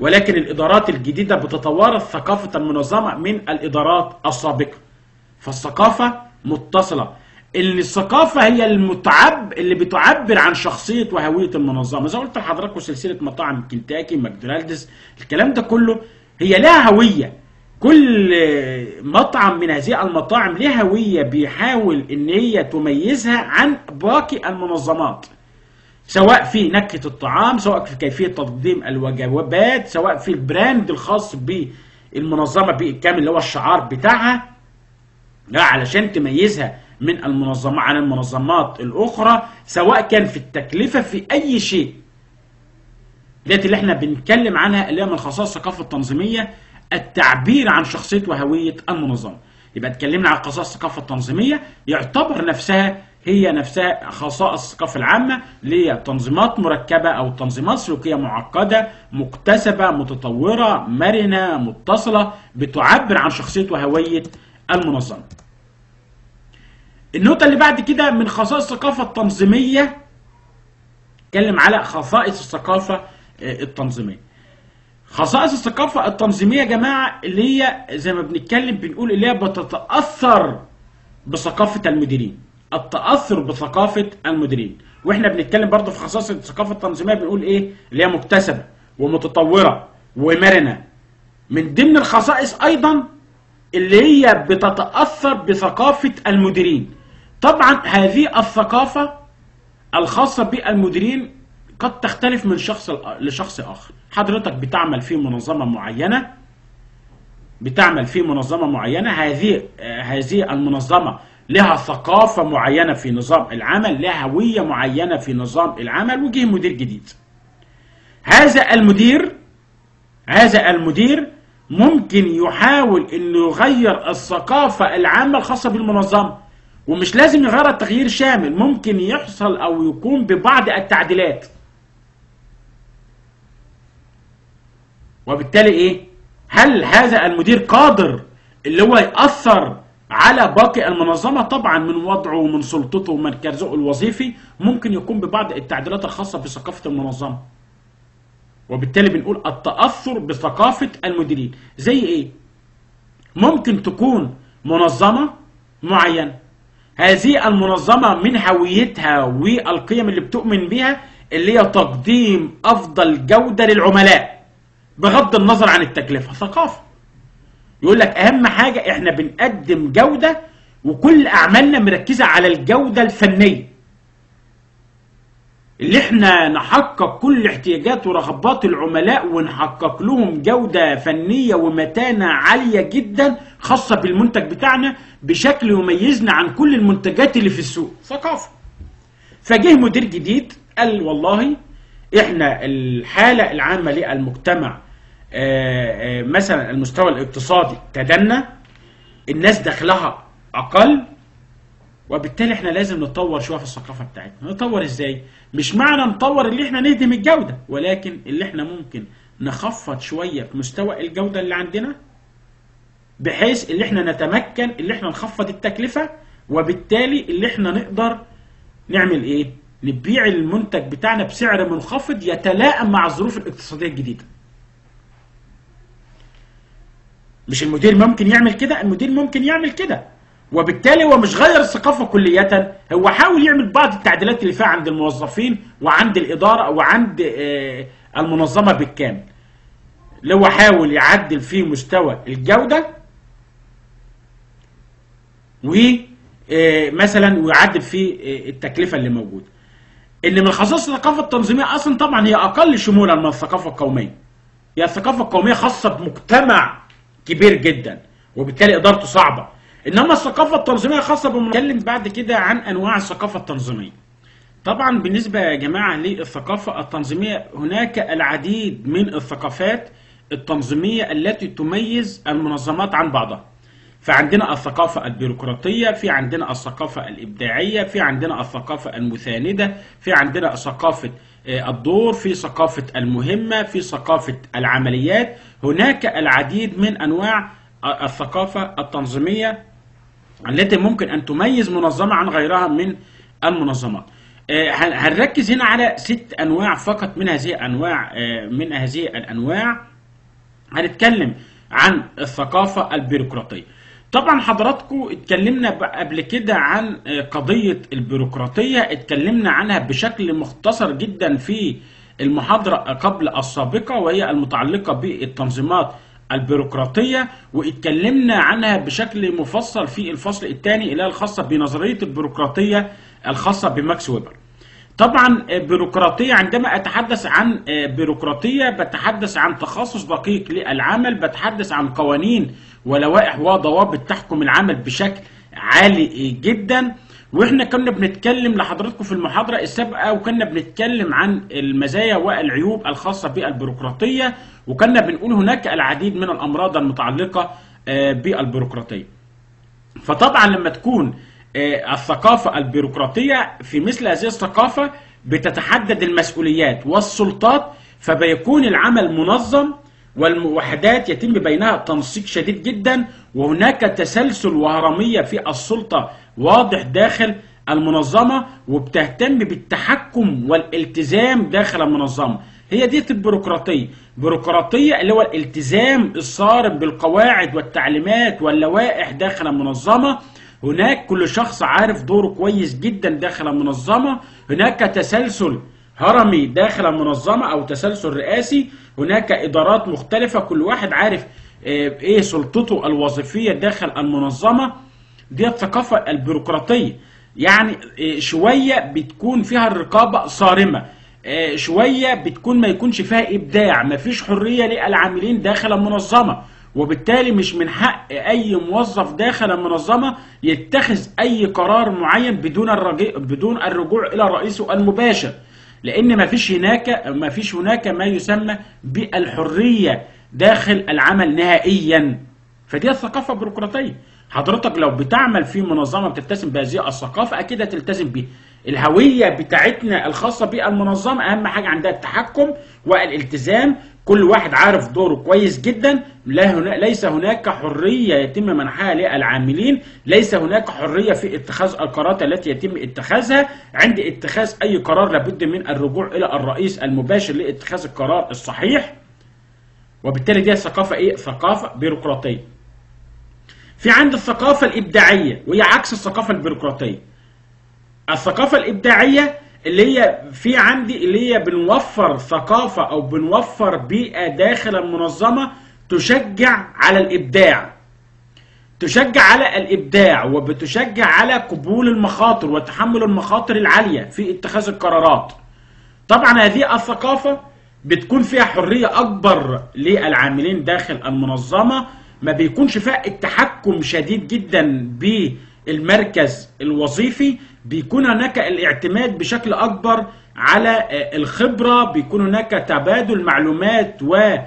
ولكن الإدارات الجديدة بتتوارث ثقافة المنظمة من الإدارات السابقة. فالثقافة متصلة. اللي الثقافة هي المتعب اللي بتعبر عن شخصية وهوية المنظمة. زي ما قلت لحضراتكم سلسلة مطاعم كنتاكي ماكدونالدز الكلام ده كله هي لها هوية. كل مطعم من هذه المطاعم لها هوية بيحاول إن هي تميزها عن باقي المنظمات. سواء في نكهة الطعام سواء في كيفية تقديم الوجبات سواء في البراند الخاص بالمنظمة بالكامل اللي هو الشعار بتاعها. لا علشان تميزها من المنظمة عن المنظمات الأخرى سواء كان في التكلفة في أي شيء. ديت اللي إحنا بنتكلم عنها اللي هي من خصائص الثقافة التنظيمية التعبير عن شخصية وهوية المنظمة. يبقى اتكلمنا عن خصائص الثقافة التنظيمية يعتبر نفسها هي نفسها خصائص الثقافة العامة اللي هي تنظيمات مركبة أو تنظيمات سلوكية معقدة مكتسبة متطورة مرنة متصلة بتعبر عن شخصية وهوية المنظمة. النقطة اللي بعد كده من خصائص الثقافة التنظيمية اتكلم على خصائص الثقافة آه، التنظيمية. خصائص الثقافة التنظيمية يا جماعة اللي هي زي ما بنتكلم بنقول اللي هي بتتأثر بثقافة المديرين التأثر بثقافة المديرين. وإحنا بنتكلم برضه في خصائص الثقافة التنظيمية بنقول إيه؟ اللي هي مكتسبة ومتطورة ومرنة. من ضمن الخصائص أيضا اللي هي بتتأثر بثقافة المديرين. طبعا هذه الثقافة الخاصة بالمديرين قد تختلف من شخص لشخص آخر. حضرتك بتعمل في منظمة معينة؟ بتعمل في منظمة معينة؟ هذه هذه المنظمة لها ثقافة معينة في نظام العمل لها هوية معينة في نظام العمل وجه مدير جديد. هذا المدير هذا المدير ممكن يحاول إنه يغير الثقافة العامة الخاصة بالمنظمة. ومش لازم يغير التغيير شامل ممكن يحصل أو يقوم ببعض التعديلات. وبالتالي إيه؟ هل هذا المدير قادر اللي هو يأثر على باقي المنظمة؟ طبعا من وضعه ومن سلطته ومن كرزقه الوظيفي ممكن يقوم ببعض التعديلات الخاصة بثقافة المنظمة. وبالتالي بنقول التأثر بثقافة المديرين. زي إيه؟ ممكن تكون منظمة معينة. هذه المنظمة من هويتها والقيم اللي بتؤمن بها اللي هي تقديم أفضل جودة للعملاء. بغض النظر عن التكلفة ثقافة. يقول لك أهم حاجة إحنا بنقدم جودة وكل أعمالنا مركزة على الجودة الفنية. اللي إحنا نحقق كل احتياجات ورغبات العملاء ونحقق لهم جودة فنية ومتانة عالية جدا خاصة بالمنتج بتاعنا بشكل يميزنا عن كل المنتجات اللي في السوق. ثقافة. فجه مدير جديد قال والله إحنا الحالة العامة للمجتمع مثلا المستوى الاقتصادي تدنى الناس دخلها أقل وبالتالي إحنا لازم نطور شوية في الثقافة بتاعتنا. نطور إزاي؟ مش معنى نطور اللي إحنا نهدم الجودة ولكن اللي إحنا ممكن نخفض شوية في مستوى الجودة اللي عندنا بحيث اللي إحنا نتمكن اللي إحنا نخفض التكلفة وبالتالي اللي إحنا نقدر نعمل إيه؟ نبيع المنتج بتاعنا بسعر منخفض يتلائم مع الظروف الاقتصادية الجديدة. مش المدير ممكن يعمل كده المدير ممكن يعمل كده. وبالتالي هو مش غير الثقافة كليا هو حاول يعمل بعض التعديلات اللي فيها عند الموظفين وعند الإدارة وعند آه، المنظمة بالكامل. اللي هو حاول يعدل في مستوى الجودة ومثلا ويعدل في آه، التكلفة اللي موجودة. ان من خصائص الثقافة التنظيمية أصلا طبعا هي أقل شمولا من الثقافة القومية. هي الثقافة القومية خاصة بمجتمع كبير جدا وبالتالي إدارته صعبة. إنما الثقافة التنظيمية خاصة بنتكلم بعد كده عن أنواع الثقافة التنظيمية. طبعا بالنسبة يا جماعة للثقافة التنظيمية هناك العديد من الثقافات التنظيمية التي تميز المنظمات عن بعضها. فعندنا الثقافة البيروقراطية في عندنا الثقافة الإبداعية في عندنا الثقافة المساندة في عندنا ثقافة الدور في ثقافة المهمة في ثقافة العمليات. هناك العديد من أنواع آه، الثقافة التنظيمية التي ممكن أن تميز منظمة عن غيرها من المنظمات. آه، هن- هنركز هنا على ست أنواع فقط من هذه الأنواع آه، من هذه الأنواع. هنتكلم عن الثقافة البيروقراطية. طبعا حضراتكم اتكلمنا قبل كده عن آه، قضية البيروقراطية اتكلمنا عنها بشكل مختصر جدا في المحاضرة قبل السابقة وهي المتعلقة بالتنظيمات البيروقراطية واتكلمنا عنها بشكل مفصل في الفصل الثاني اللي هي الخاصة بنظرية البيروقراطية الخاصة بماكس ويبر. طبعا بيروقراطية عندما أتحدث عن بيروقراطية بتحدث عن تخصص دقيق للعمل بتحدث عن قوانين ولوائح وضوابط تحكم العمل بشكل عالي جدا. وإحنا كنا بنتكلم لحضراتكم في المحاضرة السابقة وكنا بنتكلم عن المزايا والعيوب الخاصة بالبيروقراطية وكنا بنقول هناك العديد من الأمراض المتعلقة آه، بالبيروقراطية. فطبعا لما تكون آه، الثقافة البيروقراطية في مثل هذه الثقافة بتتحدد المسؤوليات والسلطات فبيكون العمل منظم والوحدات يتم بينها تنسيق شديد جدا وهناك تسلسل وهرمية في السلطة واضح داخل المنظمة وبتهتم بالتحكم والالتزام داخل المنظمة. هي دي البيروقراطية بيروقراطية اللي هو الالتزام الصارم بالقواعد والتعليمات واللوائح داخل المنظمة. هناك كل شخص عارف دوره كويس جدا داخل المنظمة. هناك تسلسل هرمي داخل المنظمة أو تسلسل رئاسي. هناك إدارات مختلفة. كل واحد عارف آه، إيه سلطته الوظيفية داخل المنظمة. دي الثقافة البيروقراطية. يعني آه، شوية بتكون فيها الرقابة صارمة. آه، شوية بتكون ما يكونش فيها إبداع. ما فيش حرية للعاملين داخل المنظمة. وبالتالي مش من حق أي موظف داخل المنظمة يتخذ أي قرار معين بدون الرجوع بدون الرجوع إلى رئيسه المباشر. لأن ما فيش هناك ما فيش هناك ما يسمى بالحرية داخل العمل نهائيا. فدي الثقافة البيروقراطية. حضرتك لو بتعمل في منظمة بتلتزم بهذه الثقافة أكيد هتلتزم بيها. الهوية بتاعتنا الخاصة بالمنظمة أهم حاجة عندها التحكم والالتزام. كل واحد عارف دوره كويس جدا. لا هنا ليس هناك حرية يتم منحها للعاملين. ليس هناك حرية في اتخاذ القرارات التي يتم اتخاذها. عند اتخاذ أي قرار لابد من الرجوع إلى الرئيس المباشر لاتخاذ القرار الصحيح. وبالتالي دي ثقافة إيه؟ ثقافة بيروقراطية. في عند الثقافة الإبداعية وهي عكس الثقافة البيروقراطية. الثقافة الإبداعية اللي هي في عندي اللي هي بنوفر ثقافة أو بنوفر بيئة داخل المنظمة تشجع على الإبداع. تشجع على الإبداع وبتشجع على قبول المخاطر وتحمل المخاطر العالية في اتخاذ القرارات. طبعا هذه الثقافة بتكون فيها حرية أكبر للعاملين داخل المنظمة ما بيكونش فيها التحكم شديد جدا بالمركز الوظيفي بيكون هناك الاعتماد بشكل أكبر على آه، الخبرة بيكون هناك تبادل معلومات وخبرات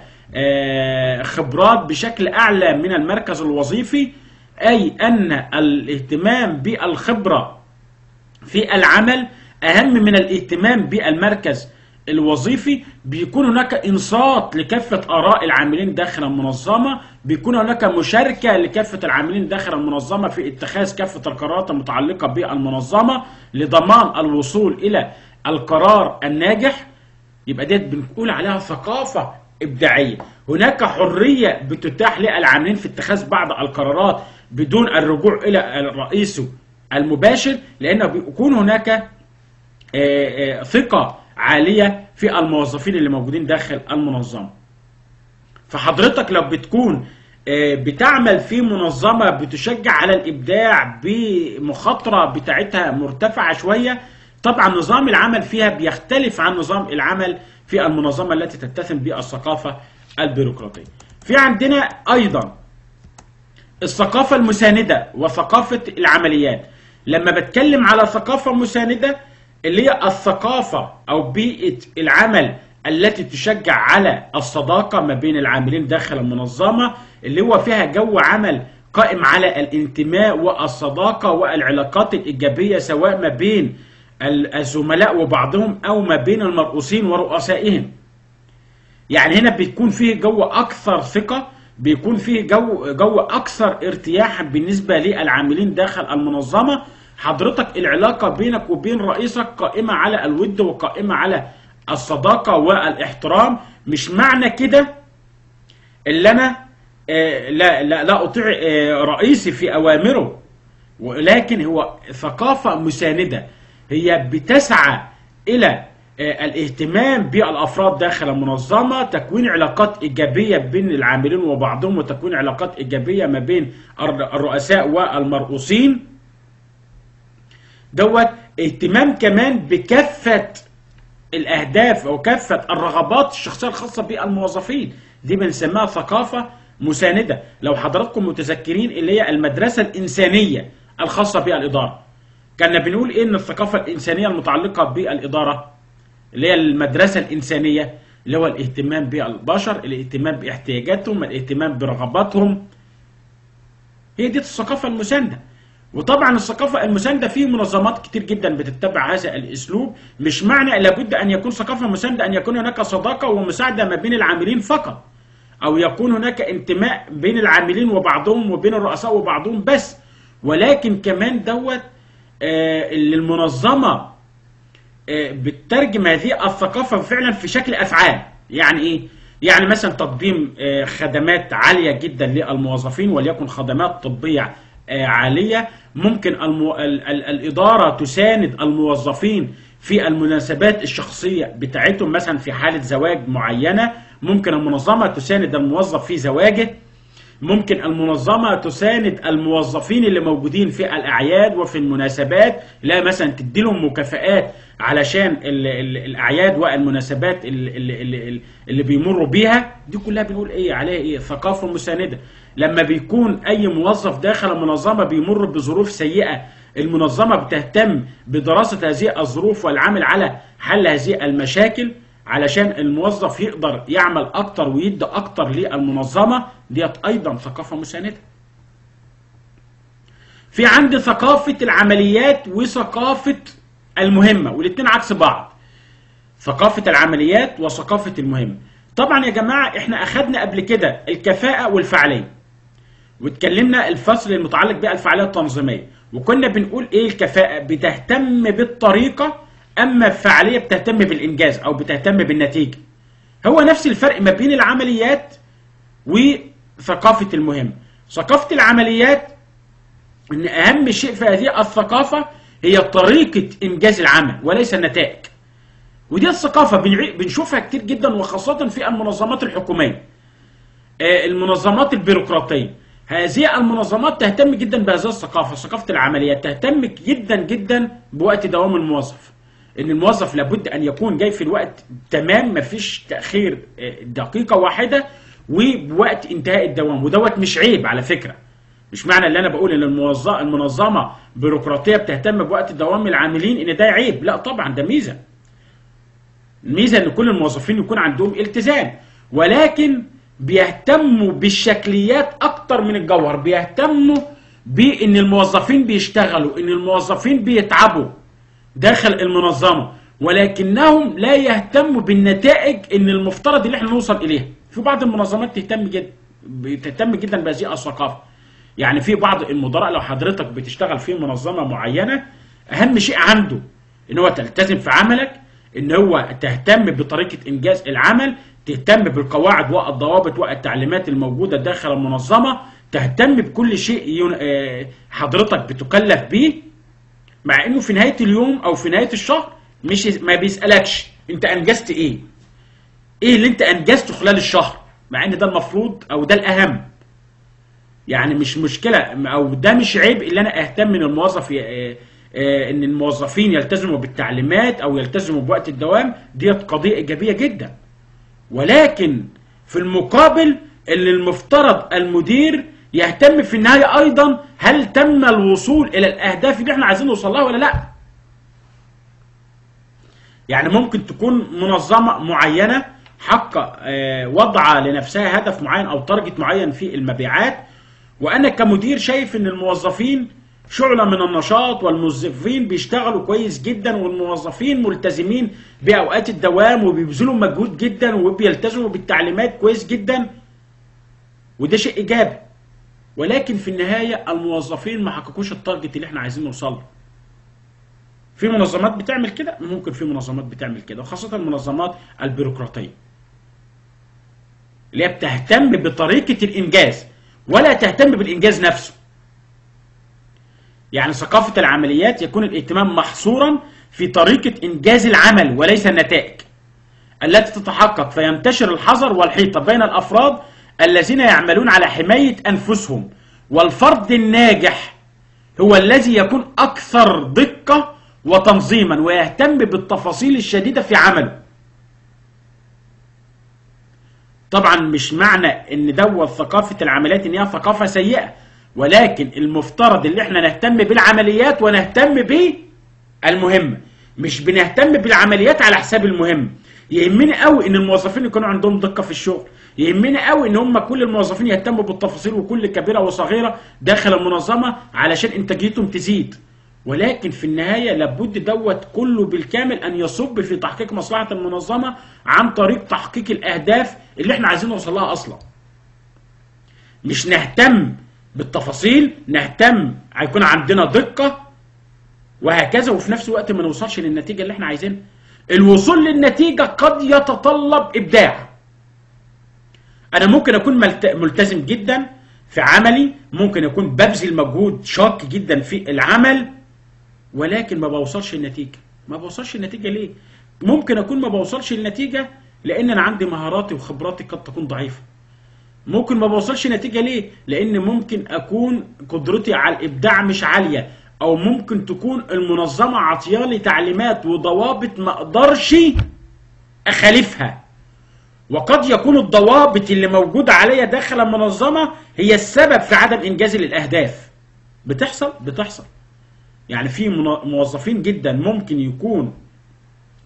بشكل أعلى من المركز الوظيفي أي أن الاهتمام بالخبرة في العمل أهم من الاهتمام بالمركز الوظيفي بيكون هناك إنصات لكافة آراء العاملين داخل المنظمة بيكون هناك مشاركة لكافة العاملين داخل المنظمة في اتخاذ كافة القرارات المتعلقة بالمنظمة لضمان الوصول إلى القرار الناجح. يبقى ديت بنقول عليها ثقافة إبداعية. هناك حرية بتتاح للعاملين في اتخاذ بعض القرارات بدون الرجوع إلى رئيسه المباشر لأنه بيكون هناك آه، آه، ثقة عالية في الموظفين اللي موجودين داخل المنظمة فحضرتك لو بتكون آه، بتعمل في منظمة بتشجع على الإبداع بمخاطرة بتاعتها مرتفعة شوية طبعا نظام العمل فيها بيختلف عن نظام العمل في المنظمة التي تتسم بالثقافة البيروقراطية. في عندنا أيضا الثقافة المساندة وثقافة العمليات. لما بتكلم على ثقافة مساندة اللي هي الثقافة أو بيئة العمل التي تشجع على الصداقة ما بين العاملين داخل المنظمة اللي هو فيها جو عمل قائم على الانتماء والصداقة والعلاقات الإيجابية سواء ما بين الزملاء وبعضهم أو ما بين المرؤوسين ورؤسائهم. يعني هنا بيكون فيه جو أكثر ثقة بيكون فيه جو جو أكثر ارتياحا بالنسبة للعاملين داخل المنظمة حضرتك العلاقة بينك وبين رئيسك قائمة على الود وقائمة على الصداقة والإحترام. مش معنى كده اللي أنا آه، لا لا لا أطيع آه، رئيسي في أوامره. ولكن هو ثقافة مساندة. هي بتسعى إلى آه، الاهتمام بالأفراد داخل المنظمة تكوين علاقات إيجابية بين العاملين وبعضهم وتكوين علاقات إيجابية ما بين الرؤساء والمرؤوسين. دوت اهتمام كمان بكافة الأهداف أو كافة الرغبات الشخصية الخاصة بالموظفين. دي بنسميها ثقافة مساندة. لو حضراتكم متذكرين اللي هي المدرسة الإنسانية الخاصة بالإدارة كنا بنقول إيه إن الثقافة الإنسانية المتعلقة بالإدارة؟ اللي هي المدرسة الإنسانية اللي هو الاهتمام بالبشر الاهتمام باحتياجاتهم الاهتمام برغباتهم. هي دي الثقافة المساندة. وطبعا الثقافة المساندة في منظمات كتير جدا بتتبع هذا الأسلوب. مش معنى لابد أن يكون ثقافة مساندة أن يكون هناك صداقة ومساعدة ما بين العاملين فقط أو يكون هناك انتماء بين العاملين وبعضهم وبين الرؤساء وبعضهم بس. ولكن كمان دوت آه، اللي المنظمة آه، بتترجم هذه الثقافة فعلا في شكل أفعال. يعني إيه؟ يعني مثلا تقديم آه، خدمات عالية جدا للموظفين وليكن خدمات طبية عالية. ممكن المو... ال... ال... الإدارة تساند الموظفين في المناسبات الشخصية بتاعتهم مثلا في حالة زواج معينة ممكن المنظمة تساند الموظف في زواجه. ممكن المنظمة تساند الموظفين اللي موجودين في الأعياد وفي المناسبات لا مثلا تدي لهم مكافآت علشان ال ال الأعياد والمناسبات اللي, اللي, اللي بيمروا بيها. دي كلها بنقول إيه؟ عليها إيه؟ ثقافة مساندة. لما بيكون أي موظف داخل المنظمة بيمر بظروف سيئة المنظمة بتهتم بدراسة هذه الظروف والعمل على حل هذه المشاكل. علشان الموظف يقدر يعمل أكتر ويدي أكتر للمنظمة ديت أيضا ثقافة مساندة. في عندي ثقافة العمليات وثقافة المهمة والاثنين عكس بعض. ثقافة العمليات وثقافة المهمة. طبعا يا جماعة إحنا اخذنا قبل كده الكفاءة والفعالية. واتكلمنا الفصل المتعلق بالفعاليه التنظيمية وكنا بنقول إيه الكفاءة بتهتم بالطريقة أما الفعالية بتهتم بالإنجاز أو بتهتم بالنتيجة. هو نفس الفرق ما بين العمليات وثقافة المهم. ثقافة العمليات إن أهم شيء في هذه الثقافة هي طريقة إنجاز العمل وليس النتائج. ودي الثقافة بنشوفها كتير جدا وخاصة في المنظمات الحكومية. آه، المنظمات البيروقراطية. هذه المنظمات تهتم جدا بهذه الثقافة. ثقافة العمليات تهتم جدا جدا بوقت دوام الموظف. إن الموظف لابد أن يكون جاي في الوقت تمام مفيش تأخير آه، دقيقة واحدة وبوقت انتهاء الدوام. ودوت مش عيب على فكرة. مش معنى اللي أنا بقول إن الموظف المنظمة بيروقراطية بتهتم بوقت دوام العاملين إن ده عيب. لا طبعا ده ميزة. الميزة إن كل الموظفين يكون عندهم التزام. ولكن بيهتموا بالشكليات أكتر من الجوهر. بيهتموا بإن الموظفين بيشتغلوا إن الموظفين بيتعبوا. داخل المنظمة ولكنهم لا يهتموا بالنتائج إن المفترض اللي إحنا نوصل إليها. في بعض المنظمات تهتم جدا بتهتم جدا بهذه الثقافة. يعني في بعض المدراء لو حضرتك بتشتغل في منظمة معينة أهم شيء عنده إن هو تلتزم في عملك إن هو تهتم بطريقة إنجاز العمل تهتم بالقواعد والضوابط والتعليمات الموجودة داخل المنظمة تهتم بكل شيء آه، حضرتك بتكلف بيه مع إنه في نهاية اليوم أو في نهاية الشهر مش ما بيسألكش أنت أنجزت إيه؟ إيه اللي أنت أنجزته خلال الشهر؟ مع إن ده المفروض أو ده الأهم. يعني مش مشكلة أو ده مش عيب اللي أنا أهتم إن الموظف آه، آه، إن الموظفين يلتزموا بالتعليمات أو يلتزموا بوقت الدوام ديت قضية إيجابية جدا. ولكن في المقابل اللي المفترض المدير يهتم في النهاية أيضا هل تم الوصول إلى الأهداف اللي إحنا عايزين نوصل لها ولا لأ؟ يعني ممكن تكون منظمة معينة حق آه، وضع لنفسها هدف معين أو تارجت معين في المبيعات وأنا كمدير شايف إن الموظفين شعلة من النشاط والموظفين بيشتغلوا كويس جدا والموظفين ملتزمين بأوقات الدوام وبيبذلوا مجهود جدا وبيلتزموا بالتعليمات كويس جدا وده شيء إيجابي. ولكن في النهاية الموظفين ما حققوش التارجت اللي إحنا عايزين نوصل له. في منظمات بتعمل كده؟ ممكن في منظمات بتعمل كده وخاصة المنظمات البيروقراطية. اللي هي بتهتم بطريقة الإنجاز ولا تهتم بالإنجاز نفسه. يعني ثقافة العمليات يكون الاهتمام محصورا في طريقة إنجاز العمل وليس النتائج. التي تتحقق فينتشر الحذر والحيطة بين الأفراد الذين يعملون على حماية أنفسهم والفرد الناجح هو الذي يكون أكثر دقة وتنظيما ويهتم بالتفاصيل الشديدة في عمله. طبعا مش معنى إن دوت ثقافة العمليات إن هي ثقافة سيئة ولكن المفترض اللي إحنا نهتم بالعمليات ونهتم بالمهمة مش بنهتم بالعمليات على حساب المهم. يهمني قوي إن الموظفين يكونوا عندهم دقة في الشغل. يهمني قوي إن هم كل الموظفين يهتموا بالتفاصيل وكل كبيرة وصغيرة داخل المنظمة علشان إنتاجيتهم تزيد. ولكن في النهاية لابد دوت كله بالكامل أن يصب في تحقيق مصلحة المنظمة عن طريق تحقيق الأهداف اللي إحنا عايزين نوصل لها أصلا. مش نهتم بالتفاصيل نهتم هيكون عندنا دقة وهكذا وفي نفس الوقت ما نوصلش للنتيجة اللي إحنا عايزينها. الوصول للنتيجة قد يتطلب إبداع. أنا ممكن أكون ملت- ملتزم جدا في عملي ممكن أكون ببذل مجهود شاق جدا في العمل ولكن ما بوصلش النتيجة ما بوصلش النتيجة ليه؟ ممكن أكون ما بوصلش النتيجة لأن أنا عندي مهاراتي وخبراتي قد تكون ضعيفة. ممكن ما بوصلش نتيجة ليه؟ لأن ممكن أكون قدرتي على الإبداع مش عالية. أو ممكن تكون المنظمة عطيالي تعليمات وضوابط ما أقدرش أخالفها. وقد يكون الضوابط اللي موجودة عليا داخل المنظمة هي السبب في عدم إنجازي للأهداف بتحصل؟ بتحصل. يعني في موظفين جدا ممكن يكون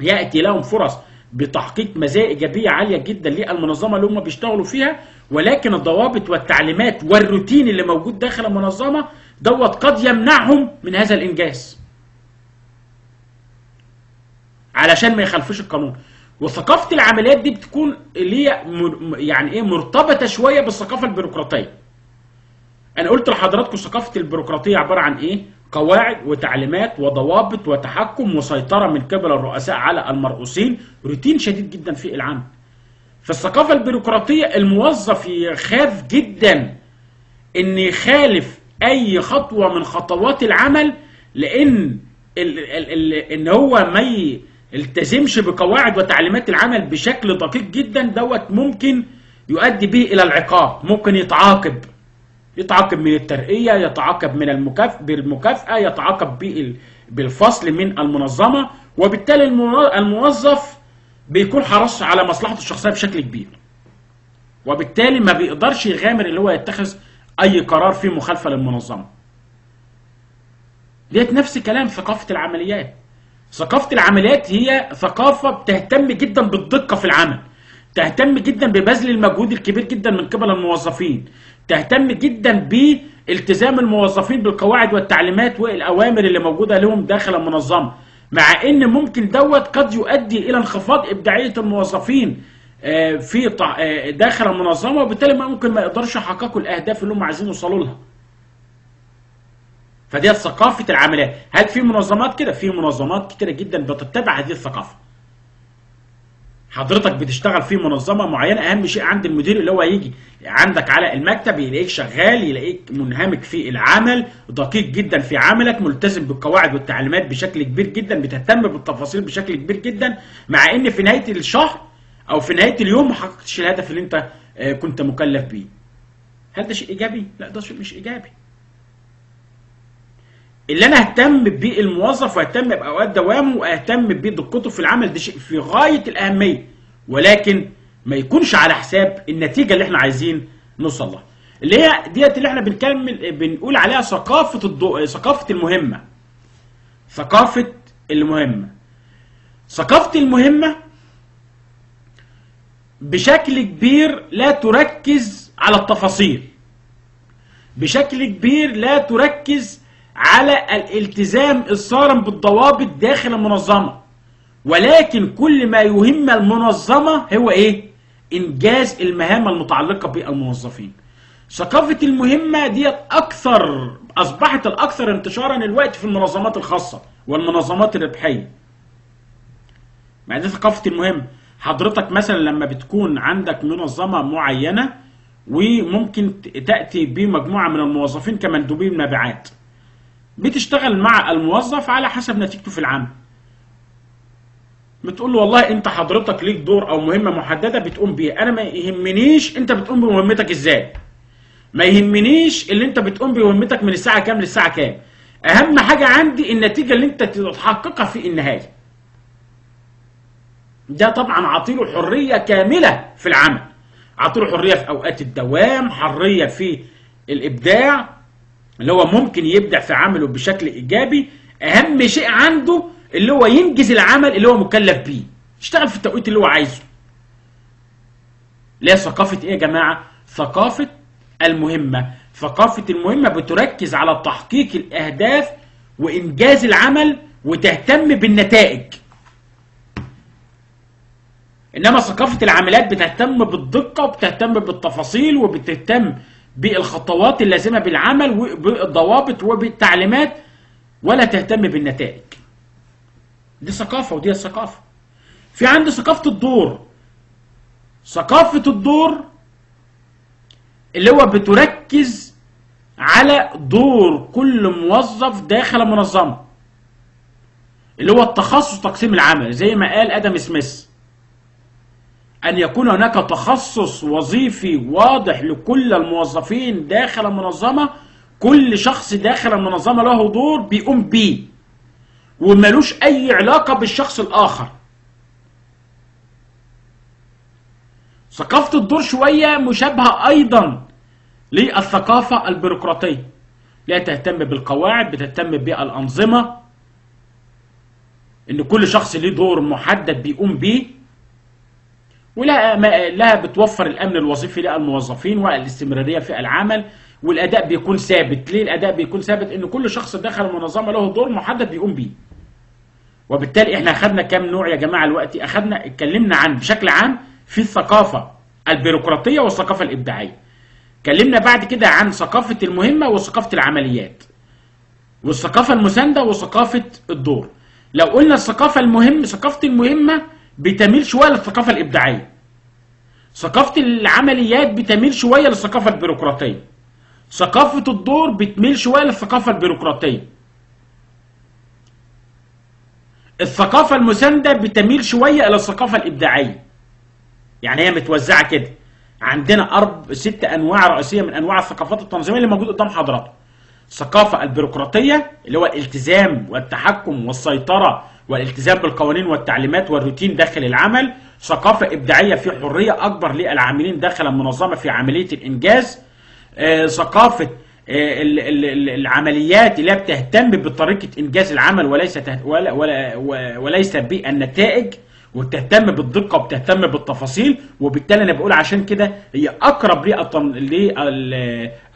يأتي لهم فرص بتحقيق مزايا إيجابية عالية جدا للمنظمة اللي هم بيشتغلوا فيها ولكن الضوابط والتعليمات والروتين اللي موجود داخل المنظمة دوت قد يمنعهم من هذا الإنجاز. علشان ما يخالفوش القانون. وثقافة العمليات دي بتكون اللي هي يعني إيه مرتبطة شوية بالثقافة البيروقراطية. أنا قلت لحضراتكم ثقافة البيروقراطية عبارة عن إيه؟ قواعد وتعليمات وضوابط وتحكم وسيطرة من قبل الرؤساء على المرؤوسين. روتين شديد جدا في العمل. في الثقافة البيروقراطية الموظف يخاف جدا إن يخالف أي خطوة من خطوات العمل لأن إن هو ما يلتزمش بقواعد وتعليمات العمل بشكل دقيق جدا دوت ممكن يؤدي به إلى العقاب ممكن يتعاقب يتعاقب من الترقية يتعاقب من المكاف... بالمكافأة يتعاقب بال... بالفصل من المنظمة وبالتالي المو- الموظف بيكون حريص على مصلحته الشخصية بشكل كبير. وبالتالي ما بيقدرش يغامر اللي هو يتخذ أي قرار فيه مخالفة للمنظمة. ديت نفس كلام ثقافة العمليات. ثقافة العمليات هي ثقافة بتهتم جدا بالدقة في العمل. تهتم جدا ببذل المجهود الكبير جدا من قبل الموظفين. تهتم جدا بالتزام الموظفين بالقواعد والتعليمات والأوامر اللي موجودة لهم داخل المنظمة. مع إن ممكن دوت قد يؤدي إلى انخفاض إبداعية الموظفين في طع- آه، داخل المنظمة وبالتالي ما ممكن ما يقدرش يحققوا الأهداف اللي هم عايزين يوصلوا لها. فدي ثقافة العمليات هل في منظمات كده؟ في منظمات كتيرة جدا بتتبع هذه الثقافة. حضرتك بتشتغل في منظمة معينة أهم شيء عند المدير اللي هو يجي عندك على المكتب يلاقيك شغال يلاقيك منهمك في العمل دقيق جدا في عملك ملتزم بالقواعد والتعليمات بشكل كبير جدا بتهتم بالتفاصيل بشكل كبير جدا مع إن في نهاية الشهر أو في نهاية اليوم ما حققتش الهدف اللي أنت آه، كنت مكلف بيه. هل ده شيء إيجابي؟ لا ده شيء مش إيجابي. اللي أنا أهتم بالموظف وأهتم بأوقات دوامه وأهتم بدقته في العمل ده شيء في غاية الأهمية. ولكن ما يكونش على حساب النتيجة اللي إحنا عايزين نوصل لها. اللي هي ديت اللي إحنا بنكمل بنقول عليها ثقافة الضوء ثقافة المهمة. ثقافة المهمة. ثقافة المهمة بشكل كبير لا تركز على التفاصيل. بشكل كبير لا تركز على الالتزام الصارم بالضوابط داخل المنظمة. ولكن كل ما يهم المنظمة هو إيه؟ إنجاز المهام المتعلقة بالموظفين. ثقافة المهمة ديت أكثر أصبحت الأكثر انتشارا الوقت في المنظمات الخاصة والمنظمات الربحية. مع دي ثقافة المهم. حضرتك مثلا لما بتكون عندك منظمة معينة وممكن تأتي بمجموعة من الموظفين كمندوبين مبيعات. بتشتغل مع الموظف على حسب نتيجته في العمل. بتقول له والله انت حضرتك ليك دور أو مهمة محددة بتقوم بيها. أنا ما يهمنيش انت بتقوم بمهمتك إزاي. ما يهمنيش اللي انت بتقوم بمهمتك من الساعة كام للساعة كام. اهم حاجة عندي النتيجة اللي انت تحققها في النهاية. ده طبعا عطيله حرية كاملة في العمل. عطيله حرية في أوقات الدوام حرية في الإبداع اللي هو ممكن يبدع في عمله بشكل إيجابي. أهم شيء عنده اللي هو ينجز العمل اللي هو مكلف بيه. يشتغل في التوقيت اللي هو عايزه. اللي هي ثقافة إيه يا جماعة؟ ثقافة المهمة. ثقافة المهمة بتركز على تحقيق الأهداف وإنجاز العمل وتهتم بالنتائج. إنما ثقافة العمليات بتهتم بالدقة وبتهتم بالتفاصيل وبتهتم بالخطوات اللازمة بالعمل وبالضوابط وبالتعليمات ولا تهتم بالنتائج. دي ثقافة ودي الثقافه في عندي ثقافة الدور. ثقافة الدور اللي هو بتركز على دور كل موظف داخل منظمة اللي هو التخصص تقسيم العمل زي ما قال آدم سميث. أن يكون هناك تخصص وظيفي واضح لكل الموظفين داخل المنظمة كل شخص داخل المنظمة له دور بيقوم بيه وملوش أي علاقة بالشخص الآخر. ثقافة الدور شوية مشابهة أيضا للثقافة البيروقراطية. لا تهتم بالقواعد بتهتم بالأنظمة إن كل شخص ليه دور محدد بيقوم بيه. ولها بتوفر الأمن الوظيفي للموظفين والاستمرارية في العمل والأداء بيكون ثابت. ليه الأداء بيكون ثابت؟ إن كل شخص داخل المنظمه له دور محدد بيقوم بيه. وبالتالي إحنا أخذنا كام نوع يا جماعة دلوقتي اخذنا اتكلمنا عن بشكل عام في الثقافة البيروقراطية والثقافة الإبداعية. اتكلمنا بعد كده عن ثقافة المهمة وثقافة العمليات والثقافة المساندة وثقافة الدور. لو قلنا الثقافة المهم ثقافة المهمة بتميل شوية للثقافة الإبداعية. ثقافة العمليات بتميل شوية للثقافة البيروقراطية. ثقافة الدور بتميل شوية للثقافة البيروقراطية. الثقافة المساندة بتميل شوية إلى الثقافة الإبداعية. يعني هي متوزعة كده. عندنا أرب ست أنواع رئيسية من أنواع الثقافات التنظيمية اللي موجودة قدام حضراتكم. الثقافه البيروقراطية اللي هو الالتزام والتحكم والسيطرة والالتزام بالقوانين والتعليمات والروتين داخل العمل ثقافة إبداعية في حرية أكبر للعاملين داخل المنظمة في عملية الإنجاز آه، ثقافة آه، ال- ال- ال- العمليات اللي بتهتم بطريقة إنجاز العمل وليس ولا ولا وليس بالنتائج وبتهتم بالدقة وبتهتم بالتفاصيل وبالتالي أنا بقول عشان كده هي أقرب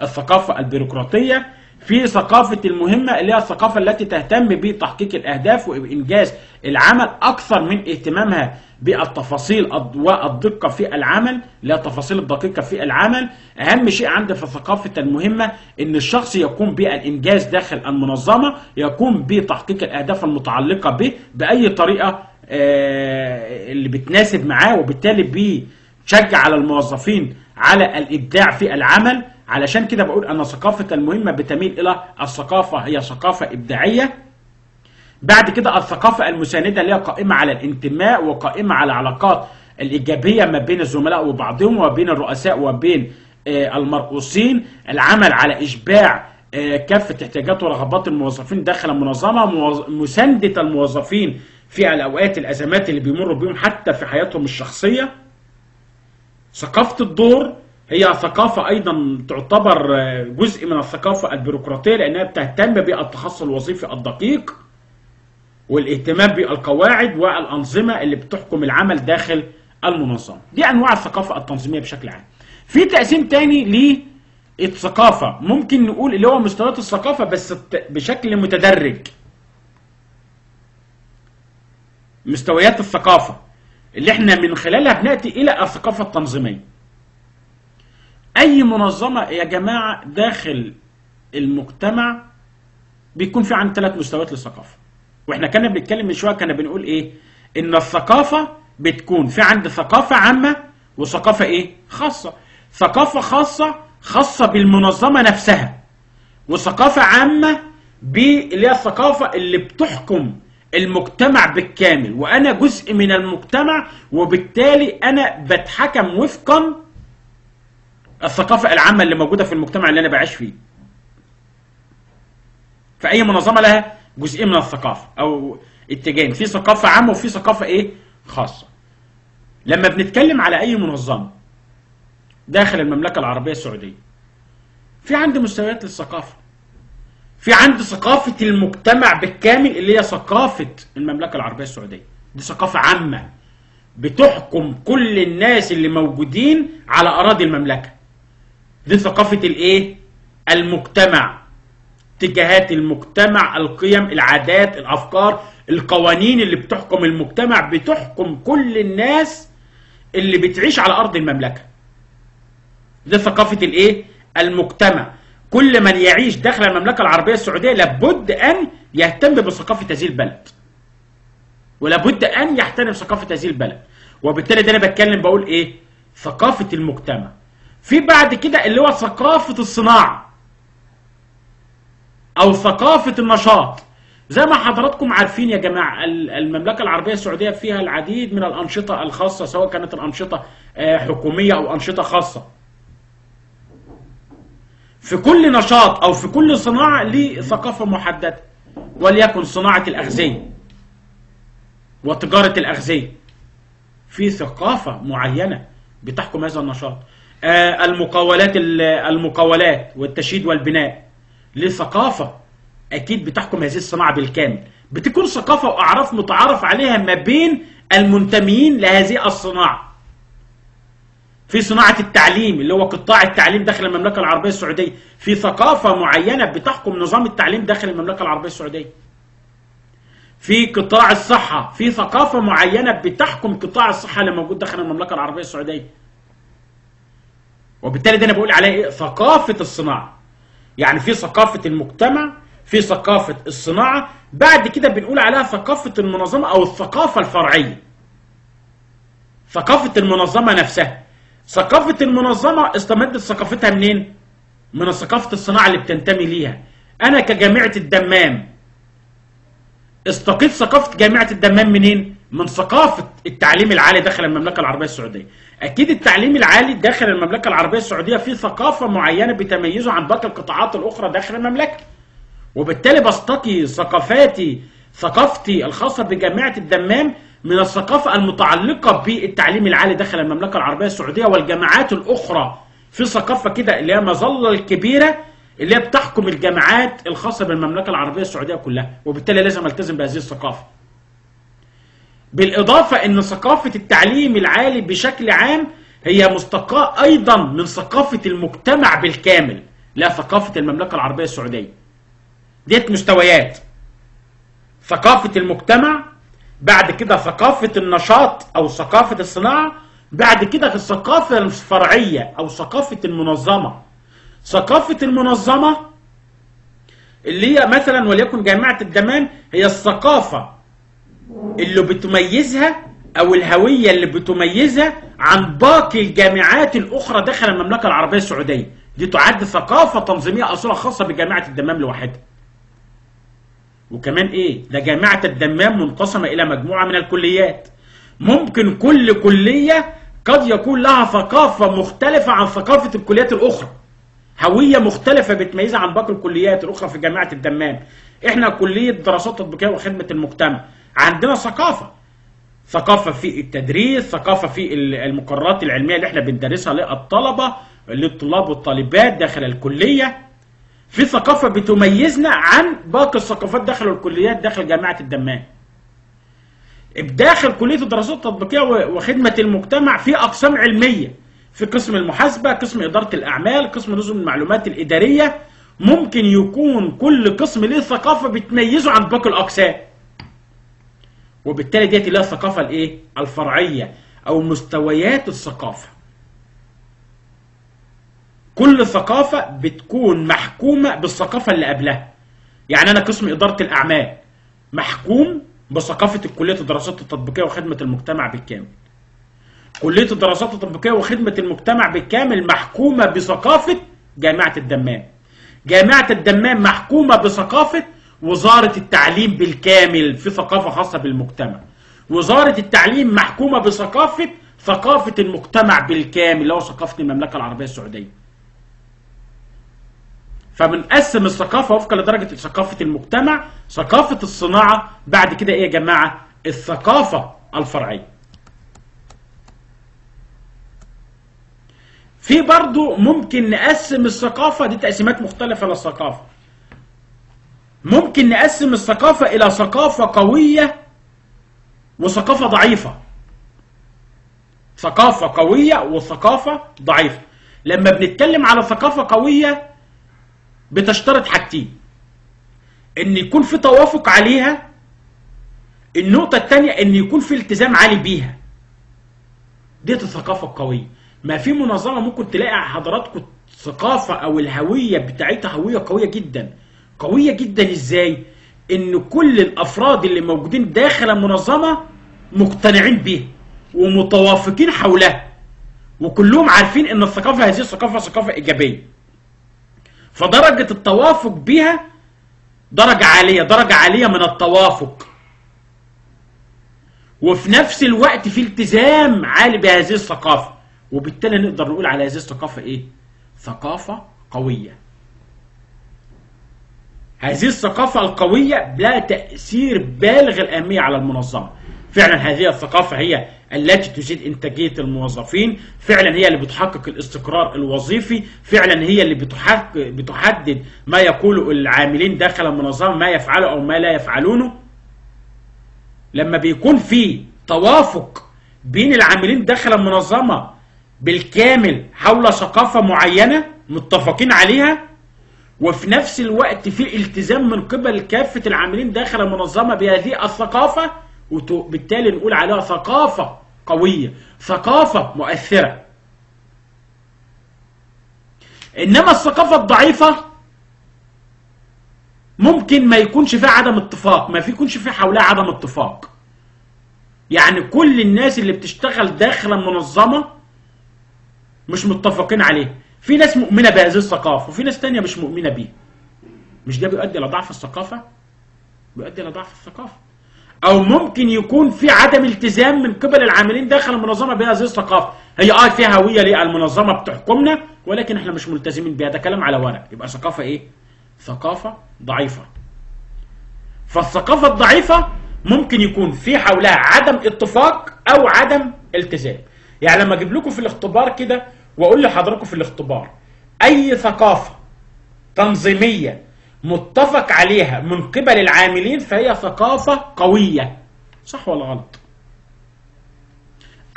للثقافة البيروقراطية. في ثقافة المهمة اللي هي الثقافة التي تهتم بتحقيق الأهداف وإنجاز العمل أكثر من اهتمامها بالتفاصيل الد- والدقة في العمل اللي هي التفاصيل الدقيقة في العمل. أهم شيء عندي في ثقافة المهمة إن الشخص يقوم بالإنجاز داخل المنظمة يقوم بتحقيق الأهداف المتعلقة به بأي طريقة آه، اللي بتناسب معاه وبالتالي بيشجع على الموظفين على الإبداع في العمل. علشان كده بقول أن ثقافة المهمة بتميل إلى الثقافة هي ثقافة إبداعية. بعد كده الثقافة المساندة اللي هي قائمة على الانتماء وقائمة على العلاقات الإيجابية ما بين الزملاء وبعضهم وبين الرؤساء وبين آه، المرؤوسين. العمل على إشباع آه، كافة احتياجات ورغبات الموظفين داخل المنظمة مساندة الموظفين في الأوقات الأزمات اللي بيمروا بيهم حتى في حياتهم الشخصية. ثقافة الدور هي ثقافة أيضا تعتبر جزء من الثقافة البيروقراطية لأنها بتهتم بالتخصص الوظيفي الدقيق والاهتمام بالقواعد والأنظمة اللي بتحكم العمل داخل المنظمة. دي أنواع الثقافة التنظيمية بشكل عام. في تقسيم تاني للثقافة ممكن نقول اللي هو مستويات الثقافة بس بشكل متدرج. مستويات الثقافة اللي إحنا من خلالها بنأتي إلى الثقافة التنظيمية. أي منظمة يا جماعة داخل المجتمع بيكون في عن ثلاث مستويات للثقافة. وإحنا كنا بنتكلم من شوية كنا بنقول إيه؟ إن الثقافة بتكون في عند ثقافة عامة وثقافة إيه؟ خاصة. ثقافة خاصة خاصة بالمنظمة نفسها. وثقافة عامة اللي هي الثقافة اللي بتحكم المجتمع بالكامل. وأنا جزء من المجتمع وبالتالي أنا بتحكم وفقا الثقافة العامة اللي موجودة في المجتمع اللي أنا بعيش فيه. فأي منظمة لها جزء من الثقافة أو اتجاهين. في ثقافة عامة وفي ثقافة إيه؟ خاصة. لما بنتكلم على أي منظمة داخل المملكة العربية السعودية في عندي مستويات للثقافة. في عندي ثقافة المجتمع بالكامل اللي هي ثقافة المملكة العربية السعودية. دي ثقافة عامة بتحكم كل الناس اللي موجودين على أراضي المملكة. دي ثقافة الإيه؟ المجتمع. اتجاهات المجتمع القيم العادات الأفكار القوانين اللي بتحكم المجتمع بتحكم كل الناس اللي بتعيش على أرض المملكة. دي ثقافة الإيه؟ المجتمع. كل من يعيش داخل المملكة العربية السعودية لابد أن يهتم بثقافة هذه البلد. ولابد أن يحترم ثقافة هذه البلد. وبالتالي ده أنا بتكلم بقول إيه؟ ثقافة المجتمع. في بعد كده اللي هو ثقافة الصناعة أو ثقافة النشاط. زي ما حضراتكم عارفين يا جماعة ال- المملكة العربية السعودية فيها العديد من الأنشطة الخاصة سواء كانت الأنشطة آه، حكومية أو أنشطة خاصة. في كل نشاط أو في كل صناعة ليه ثقافة محددة وليكن صناعة الأغذية وتجارة الأغذية. في ثقافة معينة بتحكم هذا النشاط. المقاولات ال- المقاولات والتشييد والبناء. لثقافة أكيد بتحكم هذه الصناعة بالكامل. بتكون ثقافة وأعراف متعارف عليها ما بين المنتمين لهذه الصناعة. في صناعة التعليم اللي هو قطاع التعليم داخل المملكة العربية السعودية. في ثقافة معينة بتحكم نظام التعليم داخل المملكة العربية السعودية. في قطاع الصحة في ثقافة معينة بتحكم قطاع الصحة اللي موجود داخل المملكة العربية السعودية. وبالتالي ده أنا بقول عليه إيه ثقافة الصناعة يعني في ثقافة المجتمع في ثقافة الصناعة بعد كده بنقول عليها ثقافة المنظمة أو الثقافة الفرعية ثقافة المنظمة نفسها ثقافة المنظمة استمدت ثقافتها منين؟ من ثقافة الصناعة اللي بتنتمي ليها أنا كجامعة الدمام استقيت ثقافة جامعة الدمام منين؟ من ثقافة التعليم العالي داخل المملكة العربية السعودية. أكيد التعليم العالي داخل المملكة العربية السعودية فيه ثقافة معينة بتميزه عن باقي القطاعات الأخرى داخل المملكة. وبالتالي بستقي ثقافاتي ثقافتي الخاصة بجامعة الدمام من الثقافة المتعلقة بالتعليم العالي داخل المملكة العربية السعودية والجامعات الأخرى. في ثقافة كده اللي هي مظلة الكبيرة اللي هي بتحكم الجامعات الخاصة بالمملكة العربية السعودية كلها. وبالتالي لازم ألتزم بهذه الثقافة. بالإضافة أن ثقافة التعليم العالي بشكل عام هي مستقاة أيضا من ثقافة المجتمع بالكامل لا ثقافة المملكة العربية السعودية. ديت مستويات. ثقافة المجتمع بعد كده ثقافة النشاط أو ثقافة الصناعة بعد كده الثقافة الفرعية أو ثقافة المنظمة. ثقافة المنظمة اللي هي مثلا وليكن جامعة الدمام هي الثقافة اللي بتميزها أو الهوية اللي بتميزها عن باقي الجامعات الأخرى داخل المملكة العربية السعودية. دي تعد ثقافة تنظيمية أصولها خاصة بجامعة الدمام لوحدها. وكمان إيه؟ ده جامعة الدمام منقسمة إلى مجموعة من الكليات. ممكن كل كلية قد يكون لها ثقافة مختلفة عن ثقافة الكليات الأخرى. هوية مختلفة بتميزها عن باقي الكليات الأخرى في جامعة الدمام. إحنا كلية دراسات تطبيقية وخدمة المجتمع. عندنا ثقافة. ثقافة في التدريس ثقافة في المقررات العلمية اللي إحنا بندرسها للطلبة للطلاب والطالبات داخل الكلية. في ثقافة بتميزنا عن باقي الثقافات داخل الكليات داخل جامعة الدمام. داخل كلية الدراسات التطبيقية وخدمة المجتمع في أقسام علمية. في قسم المحاسبة قسم إدارة الأعمال قسم نظم المعلومات الإدارية. ممكن يكون كل قسم له ثقافة بتميزه عن باقي الأقسام. وبالتالي ديت اللي هي الثقافة الإيه؟ الفرعية أو مستويات الثقافة. كل ثقافة بتكون محكومة بالثقافة اللي قبلها. يعني أنا قسم إدارة الأعمال محكوم بثقافة كلية الدراسات التطبيقية وخدمة المجتمع بالكامل. كلية الدراسات التطبيقية وخدمة المجتمع بالكامل محكومة بثقافة جامعة الدمام. جامعة الدمام محكومة بثقافة وزارة التعليم بالكامل في ثقافة خاصة بالمجتمع. وزارة التعليم محكومة بثقافة ثقافة المجتمع بالكامل اللي هو ثقافة المملكة العربية السعودية. فبنقسم الثقافة وفقا لدرجة ثقافة المجتمع ثقافة الصناعة بعد كده إيه يا جماعة؟ الثقافة الفرعية. في برضو ممكن نقسم الثقافة دي تقسيمات مختلفة للثقافة. ممكن نقسم الثقافة إلى ثقافة قوية وثقافة ضعيفة. ثقافة قوية وثقافة ضعيفة. لما بنتكلم على ثقافة قوية بتشترط حاجتين. إن يكون في توافق عليها النقطة الثانية إن يكون في التزام عالي بيها. ديت الثقافة القوية. ما في منظمة ممكن تلاقي حضراتكم ثقافة أو الهوية بتاعتها هوية قوية جدا. قوية جدا إزاي؟ إن كل الأفراد اللي موجودين داخل المنظمة مقتنعين بيها ومتوافقين حولها وكلهم عارفين إن الثقافة هذه الثقافة ثقافة إيجابية. فدرجة التوافق بها درجة عالية درجة عالية من التوافق. وفي نفس الوقت في التزام عالي بهذه الثقافة. وبالتالي نقدر نقول على هذه الثقافة إيه؟ ثقافة قوية. هذه الثقافة القوية لها تأثير بالغ الأهمية على المنظمة. فعلا هذه الثقافة هي التي تزيد إنتاجية الموظفين فعلا هي اللي بتحقق الاستقرار الوظيفي فعلا هي اللي بتحدد ما يقوله العاملين داخل المنظمة ما يفعلوا أو ما لا يفعلونه. لما بيكون في توافق بين العاملين داخل المنظمة بالكامل حول ثقافة معينة متفقين عليها وفي نفس الوقت في التزام من قبل كافة العاملين داخل المنظمة بهذه الثقافة وبالتالي نقول عليها ثقافة قوية ثقافة مؤثرة. إنما الثقافة الضعيفة ممكن ما يكونش فيها عدم اتفاق ما يكونش فيها حولها عدم اتفاق. يعني كل الناس اللي بتشتغل داخل المنظمة مش متفقين عليه. في ناس مؤمنة بهذه الثقافة وفي ناس تانية مش مؤمنة بيها مش ده بيؤدي إلى ضعف الثقافة؟ بيؤدي إلى ضعف الثقافة. أو ممكن يكون في عدم التزام من قبل العاملين داخل المنظمة بهذه الثقافة. هي آه فيها هوية للمنظمة بتحكمنا ولكن إحنا مش ملتزمين بها. ده كلام على ورق. يبقى ثقافة إيه؟ ثقافة ضعيفة. فالثقافة الضعيفة ممكن يكون في حولها عدم اتفاق أو عدم التزام. يعني لما أجيب لكم في الاختبار كده وأقول لحضراتكم في الاختبار أي ثقافة تنظيمية متفق عليها من قبل العاملين فهي ثقافة قوية. صح ولا غلط؟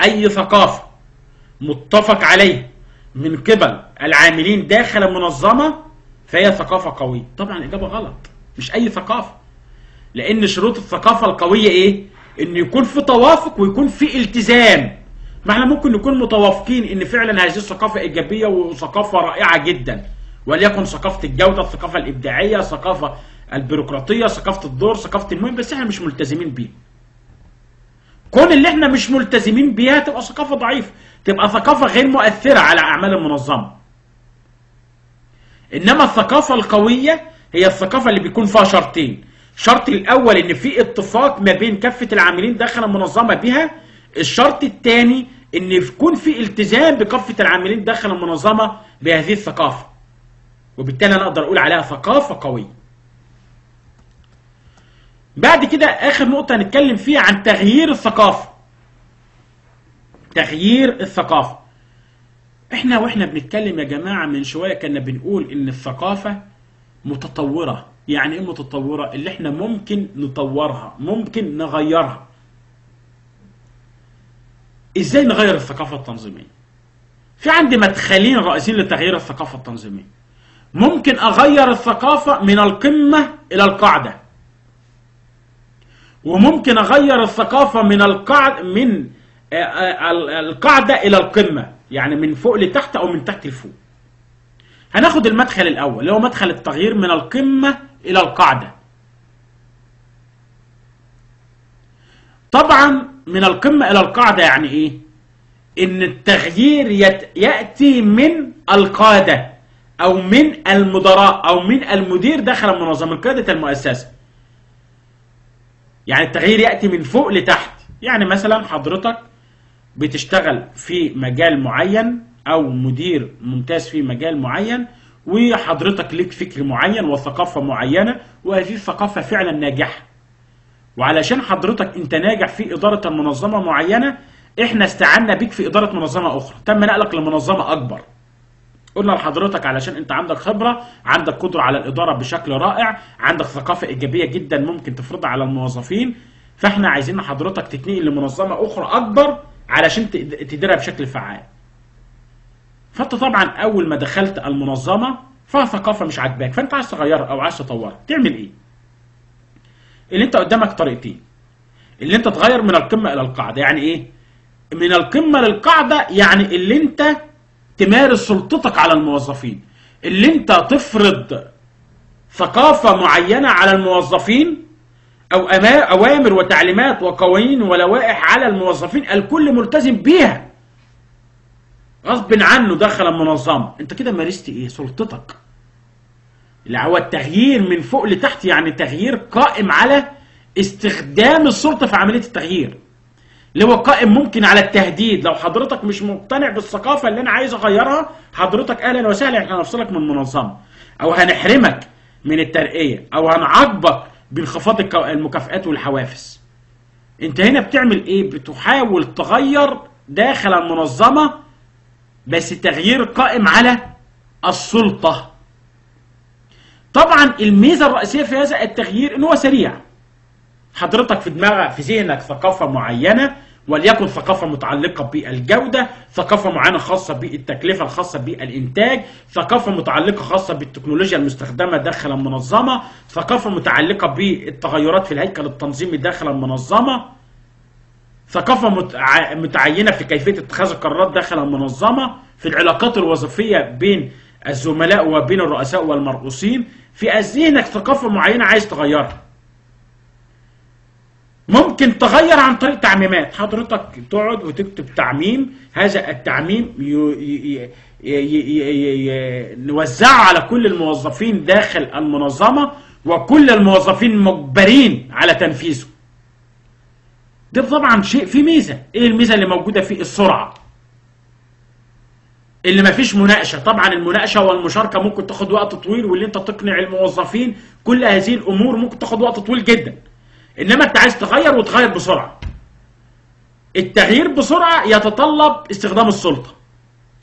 أي ثقافة متفق عليها من قبل العاملين داخل المنظمة فهي ثقافة قوية. طبعا الاجابه غلط. مش أي ثقافة. لأن شروط الثقافة القوية إيه؟ إن يكون في توافق ويكون في التزام. ما إحنا ممكن نكون متوافقين إن فعلا هذه الثقافة إيجابية وثقافة رائعة جدا وليكن ثقافة الجودة الثقافة الإبداعية الثقافه البيروقراطية ثقافة الدور ثقافة المهم بس إحنا مش ملتزمين بيها كون اللي إحنا مش ملتزمين بيها تبقى ثقافة ضعيفه تبقى ثقافة غير مؤثرة على أعمال المنظمة. إنما الثقافة القوية هي الثقافة اللي بيكون فيها شرطين. الشرط الأول إن في اتفاق ما بين كافة العاملين داخل المنظمة بها الشرط الثاني إن يكون في التزام بكافة العاملين داخل المنظمة بهذه الثقافة. وبالتالي أنا أقدر أقول عليها ثقافة قوية. بعد كده آخر نقطة هنتكلم فيها عن تغيير الثقافة. تغيير الثقافة. إحنا وإحنا بنتكلم يا جماعة من شوية كنا بنقول إن الثقافة متطورة. يعني إيه متطورة؟ اللي إحنا ممكن نطورها ممكن نغيرها. إزاي نغير الثقافة التنظيمية؟ في عندي مدخلين رئيسيين لتغيير الثقافة التنظيمية. ممكن أغير الثقافة من القمة إلى القاعدة. وممكن أغير الثقافة من القاعده من القاعدة إلى القمة يعني من فوق لتحت أو من تحت لفوق. هناخد المدخل الأول اللي هو مدخل التغيير من القمة إلى القاعدة. طبعا من القمة إلى القاعدة يعني إيه؟ إن التغيير يأتي من القادة أو من المدراء أو من المدير داخل المنظمة من قاده المؤسسة. يعني التغيير يأتي من فوق لتحت. يعني مثلا حضرتك بتشتغل في مجال معين أو مدير ممتاز في مجال معين وحضرتك ليك فكر معين وثقافة معينة وهذه الثقافة فعلا ناجحة. وعلشان حضرتك انت ناجح في إدارة المنظمة معينة إحنا استعنا بيك في إدارة منظمة أخرى. تم نقلك لمنظمة أكبر. قلنا لحضرتك علشان انت عندك خبرة عندك قدرة على الإدارة بشكل رائع عندك ثقافة إيجابية جدا ممكن تفرضها على الموظفين فاحنا عايزين حضرتك تتنقل لمنظمة أخرى أكبر علشان تديرها بشكل فعال. فأنت طبعا أول ما دخلت المنظمة فيها ثقافه مش عاجباك فأنت عايز تغيرها أو عايز تطورها تعمل إيه؟ اللي انت قدامك طريقتين. اللي انت تغير من القمة إلى القاعدة. يعني إيه؟ من القمة للقاعدة يعني اللي انت تمارس سلطتك على الموظفين. اللي انت تفرض ثقافة معينة على الموظفين أو أوامر وتعليمات وقوانين ولوائح على الموظفين الكل ملتزم بيها. غصب عنه دخل المنظمة. انت كده مارست إيه؟ سلطتك. اللي هو التغيير من فوق لتحت يعني تغيير قائم على استخدام السلطة في عملية التغيير. اللي هو قائم ممكن على التهديد. لو حضرتك مش مقتنع بالثقافة اللي أنا عايز أغيرها حضرتك أهلا وسهلا إحنا هنفصلك من المنظمة. أو هنحرمك من الترقية. أو هنعاقبك بانخفاض المكافئات والحوافز. أنت هنا بتعمل إيه؟ بتحاول تغير داخل المنظمة بس التغيير قائم على السلطة. طبعا الميزة الرئيسية في هذا التغيير ان هو سريع. حضرتك في دماغك في ذهنك ثقافة معينة وليكن ثقافة متعلقة بالجودة ثقافة معينة خاصة بالتكلفة الخاصة بالإنتاج ثقافة متعلقة خاصة بالتكنولوجيا المستخدمة داخل المنظمة ثقافة متعلقة بالتغيرات في الهيكل التنظيمي داخل المنظمة ثقافة متعينة في كيفية اتخاذ القرارات داخل المنظمة في العلاقات الوظيفية بين الزملاء وبين الرؤساء والمرؤوسين في ذهنك ثقافة معينة عايز تغيرها. ممكن تغير عن طريق تعميمات. حضرتك تقعد وتكتب تعميم هذا التعميم نوزعه على كل الموظفين داخل المنظمة وكل الموظفين مجبرين على تنفيذه. ده طبعا شيء فيه ميزة. إيه الميزة اللي موجودة فيه السرعة؟ اللي مفيش مناقشة. طبعا المناقشة والمشاركة ممكن تاخد وقت طويل واللي انت تقنع الموظفين كل هذه الأمور ممكن تاخد وقت طويل جدا. إنما أنت عايز تغير وتغير بسرعة. التغيير بسرعة يتطلب استخدام السلطة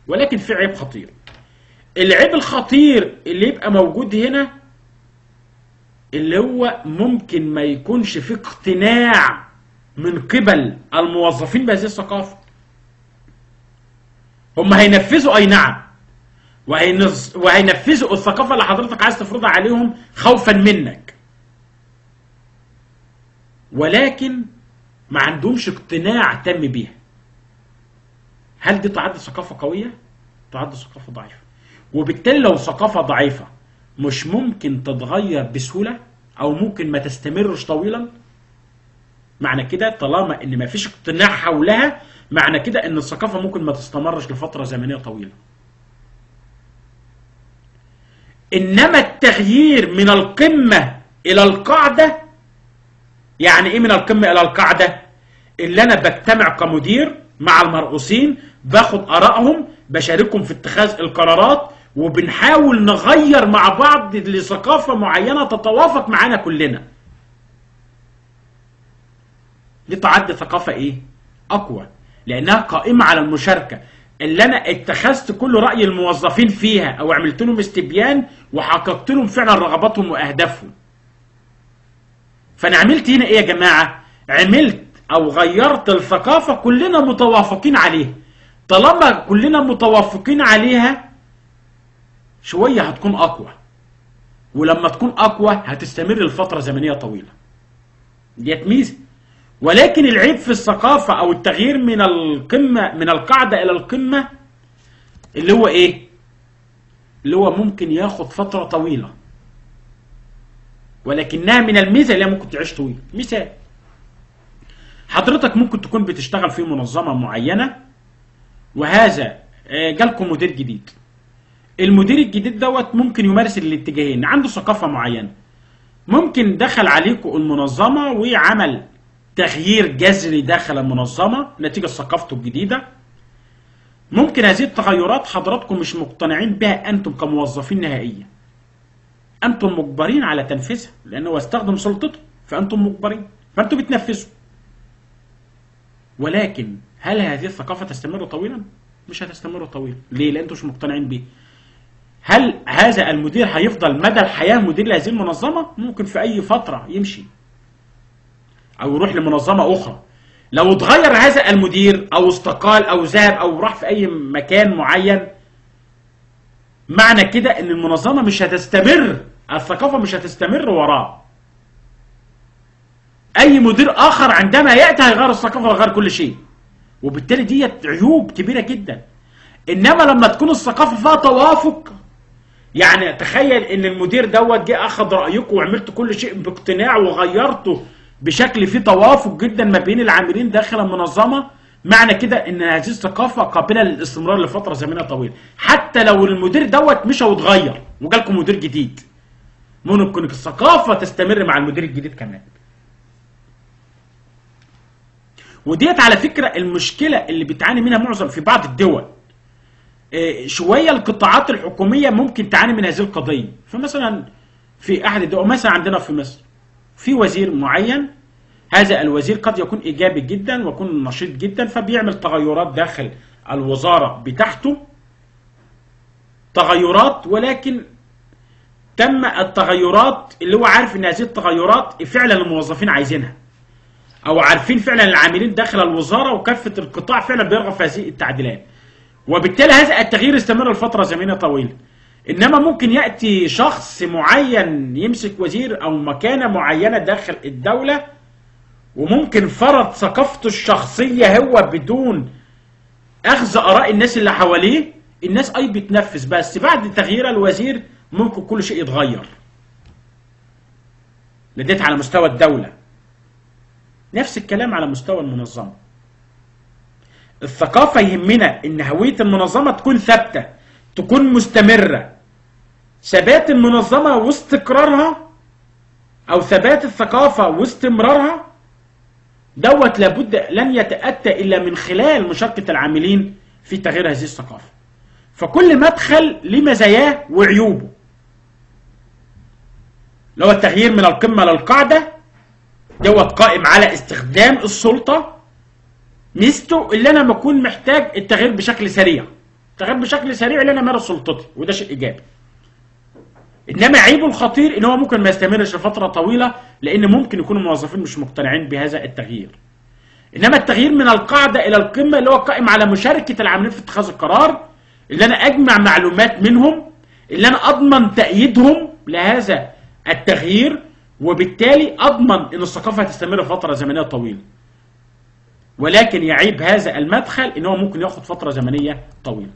ولكن في عيب خطير. العيب الخطير اللي يبقى موجود هنا اللي هو ممكن ما يكونش في اقتناع من قبل الموظفين بهذه الثقافة. هم هينفذوا أي نعم. وهينفذوا الثقافة اللي حضرتك عايز تفرضها عليهم خوفا منك. ولكن ما عندهمش اقتناع تام بيها. هل دي تعد ثقافة قوية؟ تعد ثقافة ضعيفة. وبالتالي لو ثقافة ضعيفة مش ممكن تتغير بسهولة أو ممكن ما تستمرش طويلا معنى كده طالما إن ما فيش اقتناع حولها معنى كده إن الثقافة ممكن ما تستمرش لفترة زمنية طويلة. إنما التغيير من القمة إلى القاعدة يعني إيه من القمة إلى القاعدة؟ اللي أنا بجتمع كمدير مع المرؤوسين باخد آرائهم بشاركهم في اتخاذ القرارات وبنحاول نغير مع بعض لثقافة معينة تتوافق معانا كلنا. دي تعد ثقافة إيه؟ أقوى. لأنها قائمة على المشاركة. اللي أنا اتخذت كل رأي الموظفين فيها أو عملت لهم استبيان وحققت لهم فعلا رغباتهم وأهدافهم. فأنا عملت هنا إيه يا جماعة؟ عملت أو غيرت الثقافة كلنا متوافقين عليها. طالما كلنا متوافقين عليها شوية هتكون أقوى. ولما تكون أقوى هتستمر لفترة زمنية طويلة. ديت ميزة. ولكن العيب في الثقافة أو التغيير من القمة من القاعدة إلى القمة اللي هو إيه؟ اللي هو ممكن ياخد فترة طويلة. ولكنها من الميزة اللي ممكن تعيش طويل مثال حضرتك ممكن تكون بتشتغل في منظمة معينة وهذا جالكم مدير جديد. المدير الجديد دوت ممكن يمارس الاتجاهين عنده ثقافة معينة. ممكن دخل عليكم المنظمة وعمل تغيير جذري داخل المنظمة نتيجة ثقافته الجديدة ممكن هذه التغيرات حضراتكم مش مقتنعين بها أنتم كموظفين نهائيا أنتم مجبرين على تنفيذها لأنه استخدم سلطته فأنتم مجبرين فأنتم بتنفذوا ولكن هل هذه الثقافة تستمر طويلا؟ مش هتستمر طويلا ليه؟ لأن أنتم مش مقتنعين بيه هل هذا المدير هيفضل مدى الحياة مدير لهذه المنظمة؟ ممكن في أي فترة يمشي أو يروح لمنظمة أخرى. لو اتغير هذا المدير أو استقال أو ذهب أو راح في أي مكان معين معنى كده إن المنظمة مش هتستمر الثقافة مش هتستمر وراه. أي مدير آخر عندما يأتي هيغير الثقافة ويغير كل شيء. وبالتالي ديت عيوب كبيرة جدا. إنما لما تكون الثقافة فيها توافق يعني تخيل إن المدير دوت جه أخذ رايكم وعملت كل شيء باقتناع وغيرته بشكل فيه توافق جدا ما بين العاملين داخل المنظمة معنى كده إن هذه الثقافة قابلة للاستمرار لفترة زمنيه طويله حتى لو المدير دوت مشى واتغير وجالكم مدير جديد. ممكن الثقافة تستمر مع المدير الجديد كمان. وديت على فكرة المشكلة اللي بتعاني منها معظم في بعض الدول. شوية القطاعات الحكومية ممكن تعاني من هذه القضية. فمثلا في أحد الدول مثلا عندنا في مصر. في وزير معين هذا الوزير قد يكون إيجابي جدا ويكون نشيط جدا فبيعمل تغيرات داخل الوزارة بتاعته. تغيرات ولكن تم التغيرات اللي هو عارف إن هذه التغيرات فعلا الموظفين عايزينها أو عارفين فعلا العاملين داخل الوزارة وكافة القطاع فعلا بيرغب في هذه التعديلات. وبالتالي هذا التغيير استمر لفترة زمنية طويلة. إنما ممكن يأتي شخص معين يمسك وزير أو مكانة معينة داخل الدولة وممكن فرض ثقافته الشخصية هو بدون أخذ آراء الناس اللي حواليه الناس أي بتنفذ بس بعد تغيير الوزير ممكن كل شيء يتغير. لديت على مستوى الدولة. نفس الكلام على مستوى المنظمة. الثقافة يهمنا إن هوية المنظمة تكون ثابتة تكون مستمرة. ثبات المنظمة واستقرارها أو ثبات الثقافة واستمرارها دوت لابد لن يتأتى إلا من خلال مشاركة العاملين في تغيير هذه الثقافة. فكل مدخل له مزاياه وعيوبه. لو التغيير من القمة للقاعدة دوت قائم على استخدام السلطة. ميزته اللي أنا بكون محتاج التغيير بشكل سريع. التغيير بشكل سريع اللي أنا أمارس سلطتي وده شيء إيجابي. إنما عيبه الخطير إن هو ممكن ما يستمرش لفترة طويلة لأن ممكن يكون الموظفين مش مقتنعين بهذا التغيير. إنما التغيير من القاعدة إلى القمة اللي هو قائم على مشاركة العاملين في اتخاذ القرار اللي أنا أجمع معلومات منهم اللي أنا أضمن تأييدهم لهذا التغيير وبالتالي أضمن إن الثقافة هتستمر فتره زمنية طويلة. ولكن يعيب هذا المدخل إن هو ممكن ياخد فترة زمنية طويلة.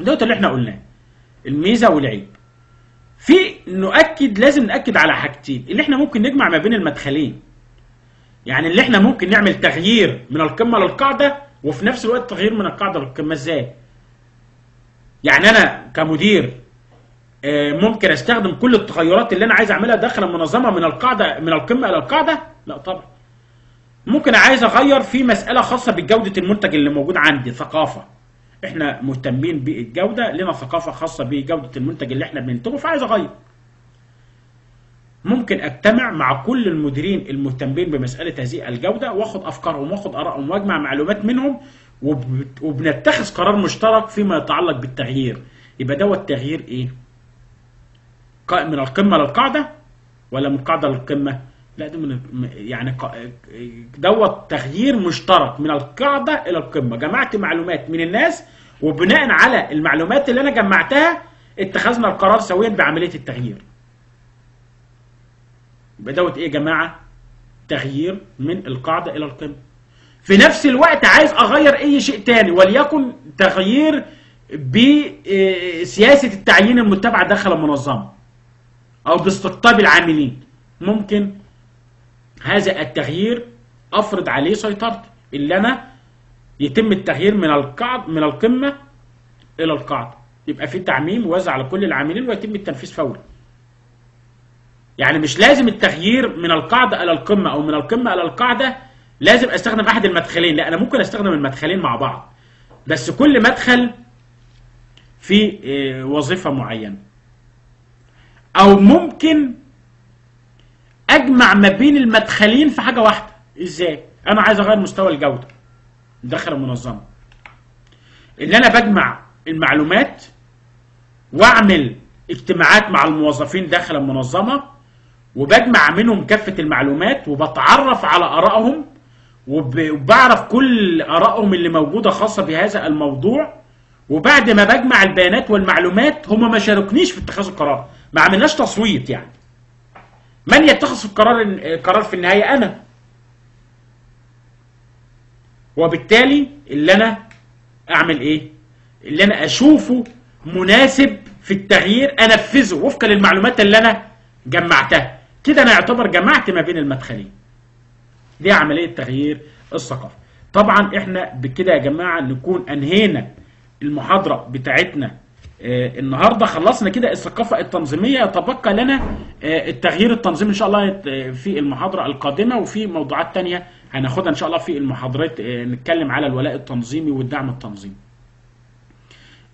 دوت اللي إحنا قلناه الميزة والعيب. في نؤكد لازم نأكد على حاجتين اللي إحنا ممكن نجمع ما بين المدخلين. يعني اللي إحنا ممكن نعمل تغيير من القمة للقاعدة وفي نفس الوقت تغيير من القاعدة للقمة. إزاي؟ يعني أنا كمدير آه، ممكن أستخدم كل التغيرات اللي أنا عايز أعملها داخل المنظمة من القاعدة من القمة إلى القاعدة؟ لا طبعا. ممكن عايز أغير في مسألة خاصة بجودة المنتج اللي موجود عندي ثقافة. إحنا مهتمين بالجودة لنا ثقافة خاصة بجودة المنتج اللي إحنا بننتجه فعايز أغير. ممكن أجتمع مع كل المديرين المهتمين بمسألة هذه الجودة وآخد أفكارهم وآخد آرائهم وأجمع معلومات منهم وب- وبنتخذ قرار مشترك فيما يتعلق بالتغيير. يبقى دوت تغيير إيه؟ من القمة للقاعدة ولا من القاعدة للقمة؟ لا ده يعني دوت تغيير مشترك من القاعدة إلى القمة. جمعت معلومات من الناس وبناء على المعلومات اللي أنا جمعتها اتخذنا القرار سويا بعملية التغيير. يبقى دوت إيه يا جماعة؟ تغيير من القاعدة إلى القمة. في نفس الوقت عايز أغير أي شيء تاني وليكن تغيير بسياسة التعيين المتبعة داخل المنظمة أو باستقطاب العاملين. ممكن هذا التغيير أفرض عليه سيطرتي اللي أنا يتم التغيير من القاعد من القمة إلى القاعده يبقى في تعميم ووزع على كل العاملين ويتم التنفيذ فوري. يعني مش لازم التغيير من القاعده إلى القمة أو من القمة إلى القاعدة لازم أستخدم أحد المدخلين لا أنا ممكن أستخدم المدخلين مع بعض. بس كل مدخل في آه، وظيفة معينة. أو ممكن أجمع ما بين المدخلين في حاجة واحدة. إزاي؟ أنا عايز أغير مستوى الجودة. داخل المنظمة. اللي أنا بجمع المعلومات وأعمل اجتماعات مع الموظفين داخل المنظمة وبجمع منهم كافة المعلومات وبتعرف على آرائهم وب- وبعرف كل آرائهم اللي موجودة خاصة بهذا الموضوع. وبعد ما بجمع البيانات والمعلومات هم ما شاركنيش في اتخاذ القرار. ما عملناش تصويت يعني. من يتخذ القرار القرار في النهاية؟ أنا. وبالتالي اللي أنا أعمل إيه؟ اللي أنا أشوفه مناسب في التغيير أنفذه وفقا للمعلومات اللي أنا جمعتها. كده أنا يعتبر جمعت ما بين المدخلين. دي عملية تغيير الثقافة. طبعا إحنا بكده يا جماعة نكون أنهينا المحاضرة بتاعتنا آه، النهارده خلصنا كده الثقافة التنظيمية. يتبقى لنا آه، التغيير التنظيمي إن شاء الله آه، في المحاضرة القادمة وفي موضوعات تانية هناخدها إن شاء الله في المحاضرات نتكلم على الولاء التنظيمي والدعم التنظيمي.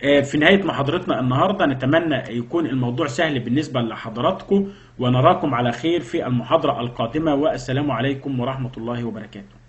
في نهاية محاضرتنا النهاردة نتمنى يكون الموضوع سهل بالنسبة لحضراتكم ونراكم على خير في المحاضرة القادمة. والسلام عليكم ورحمة الله وبركاته.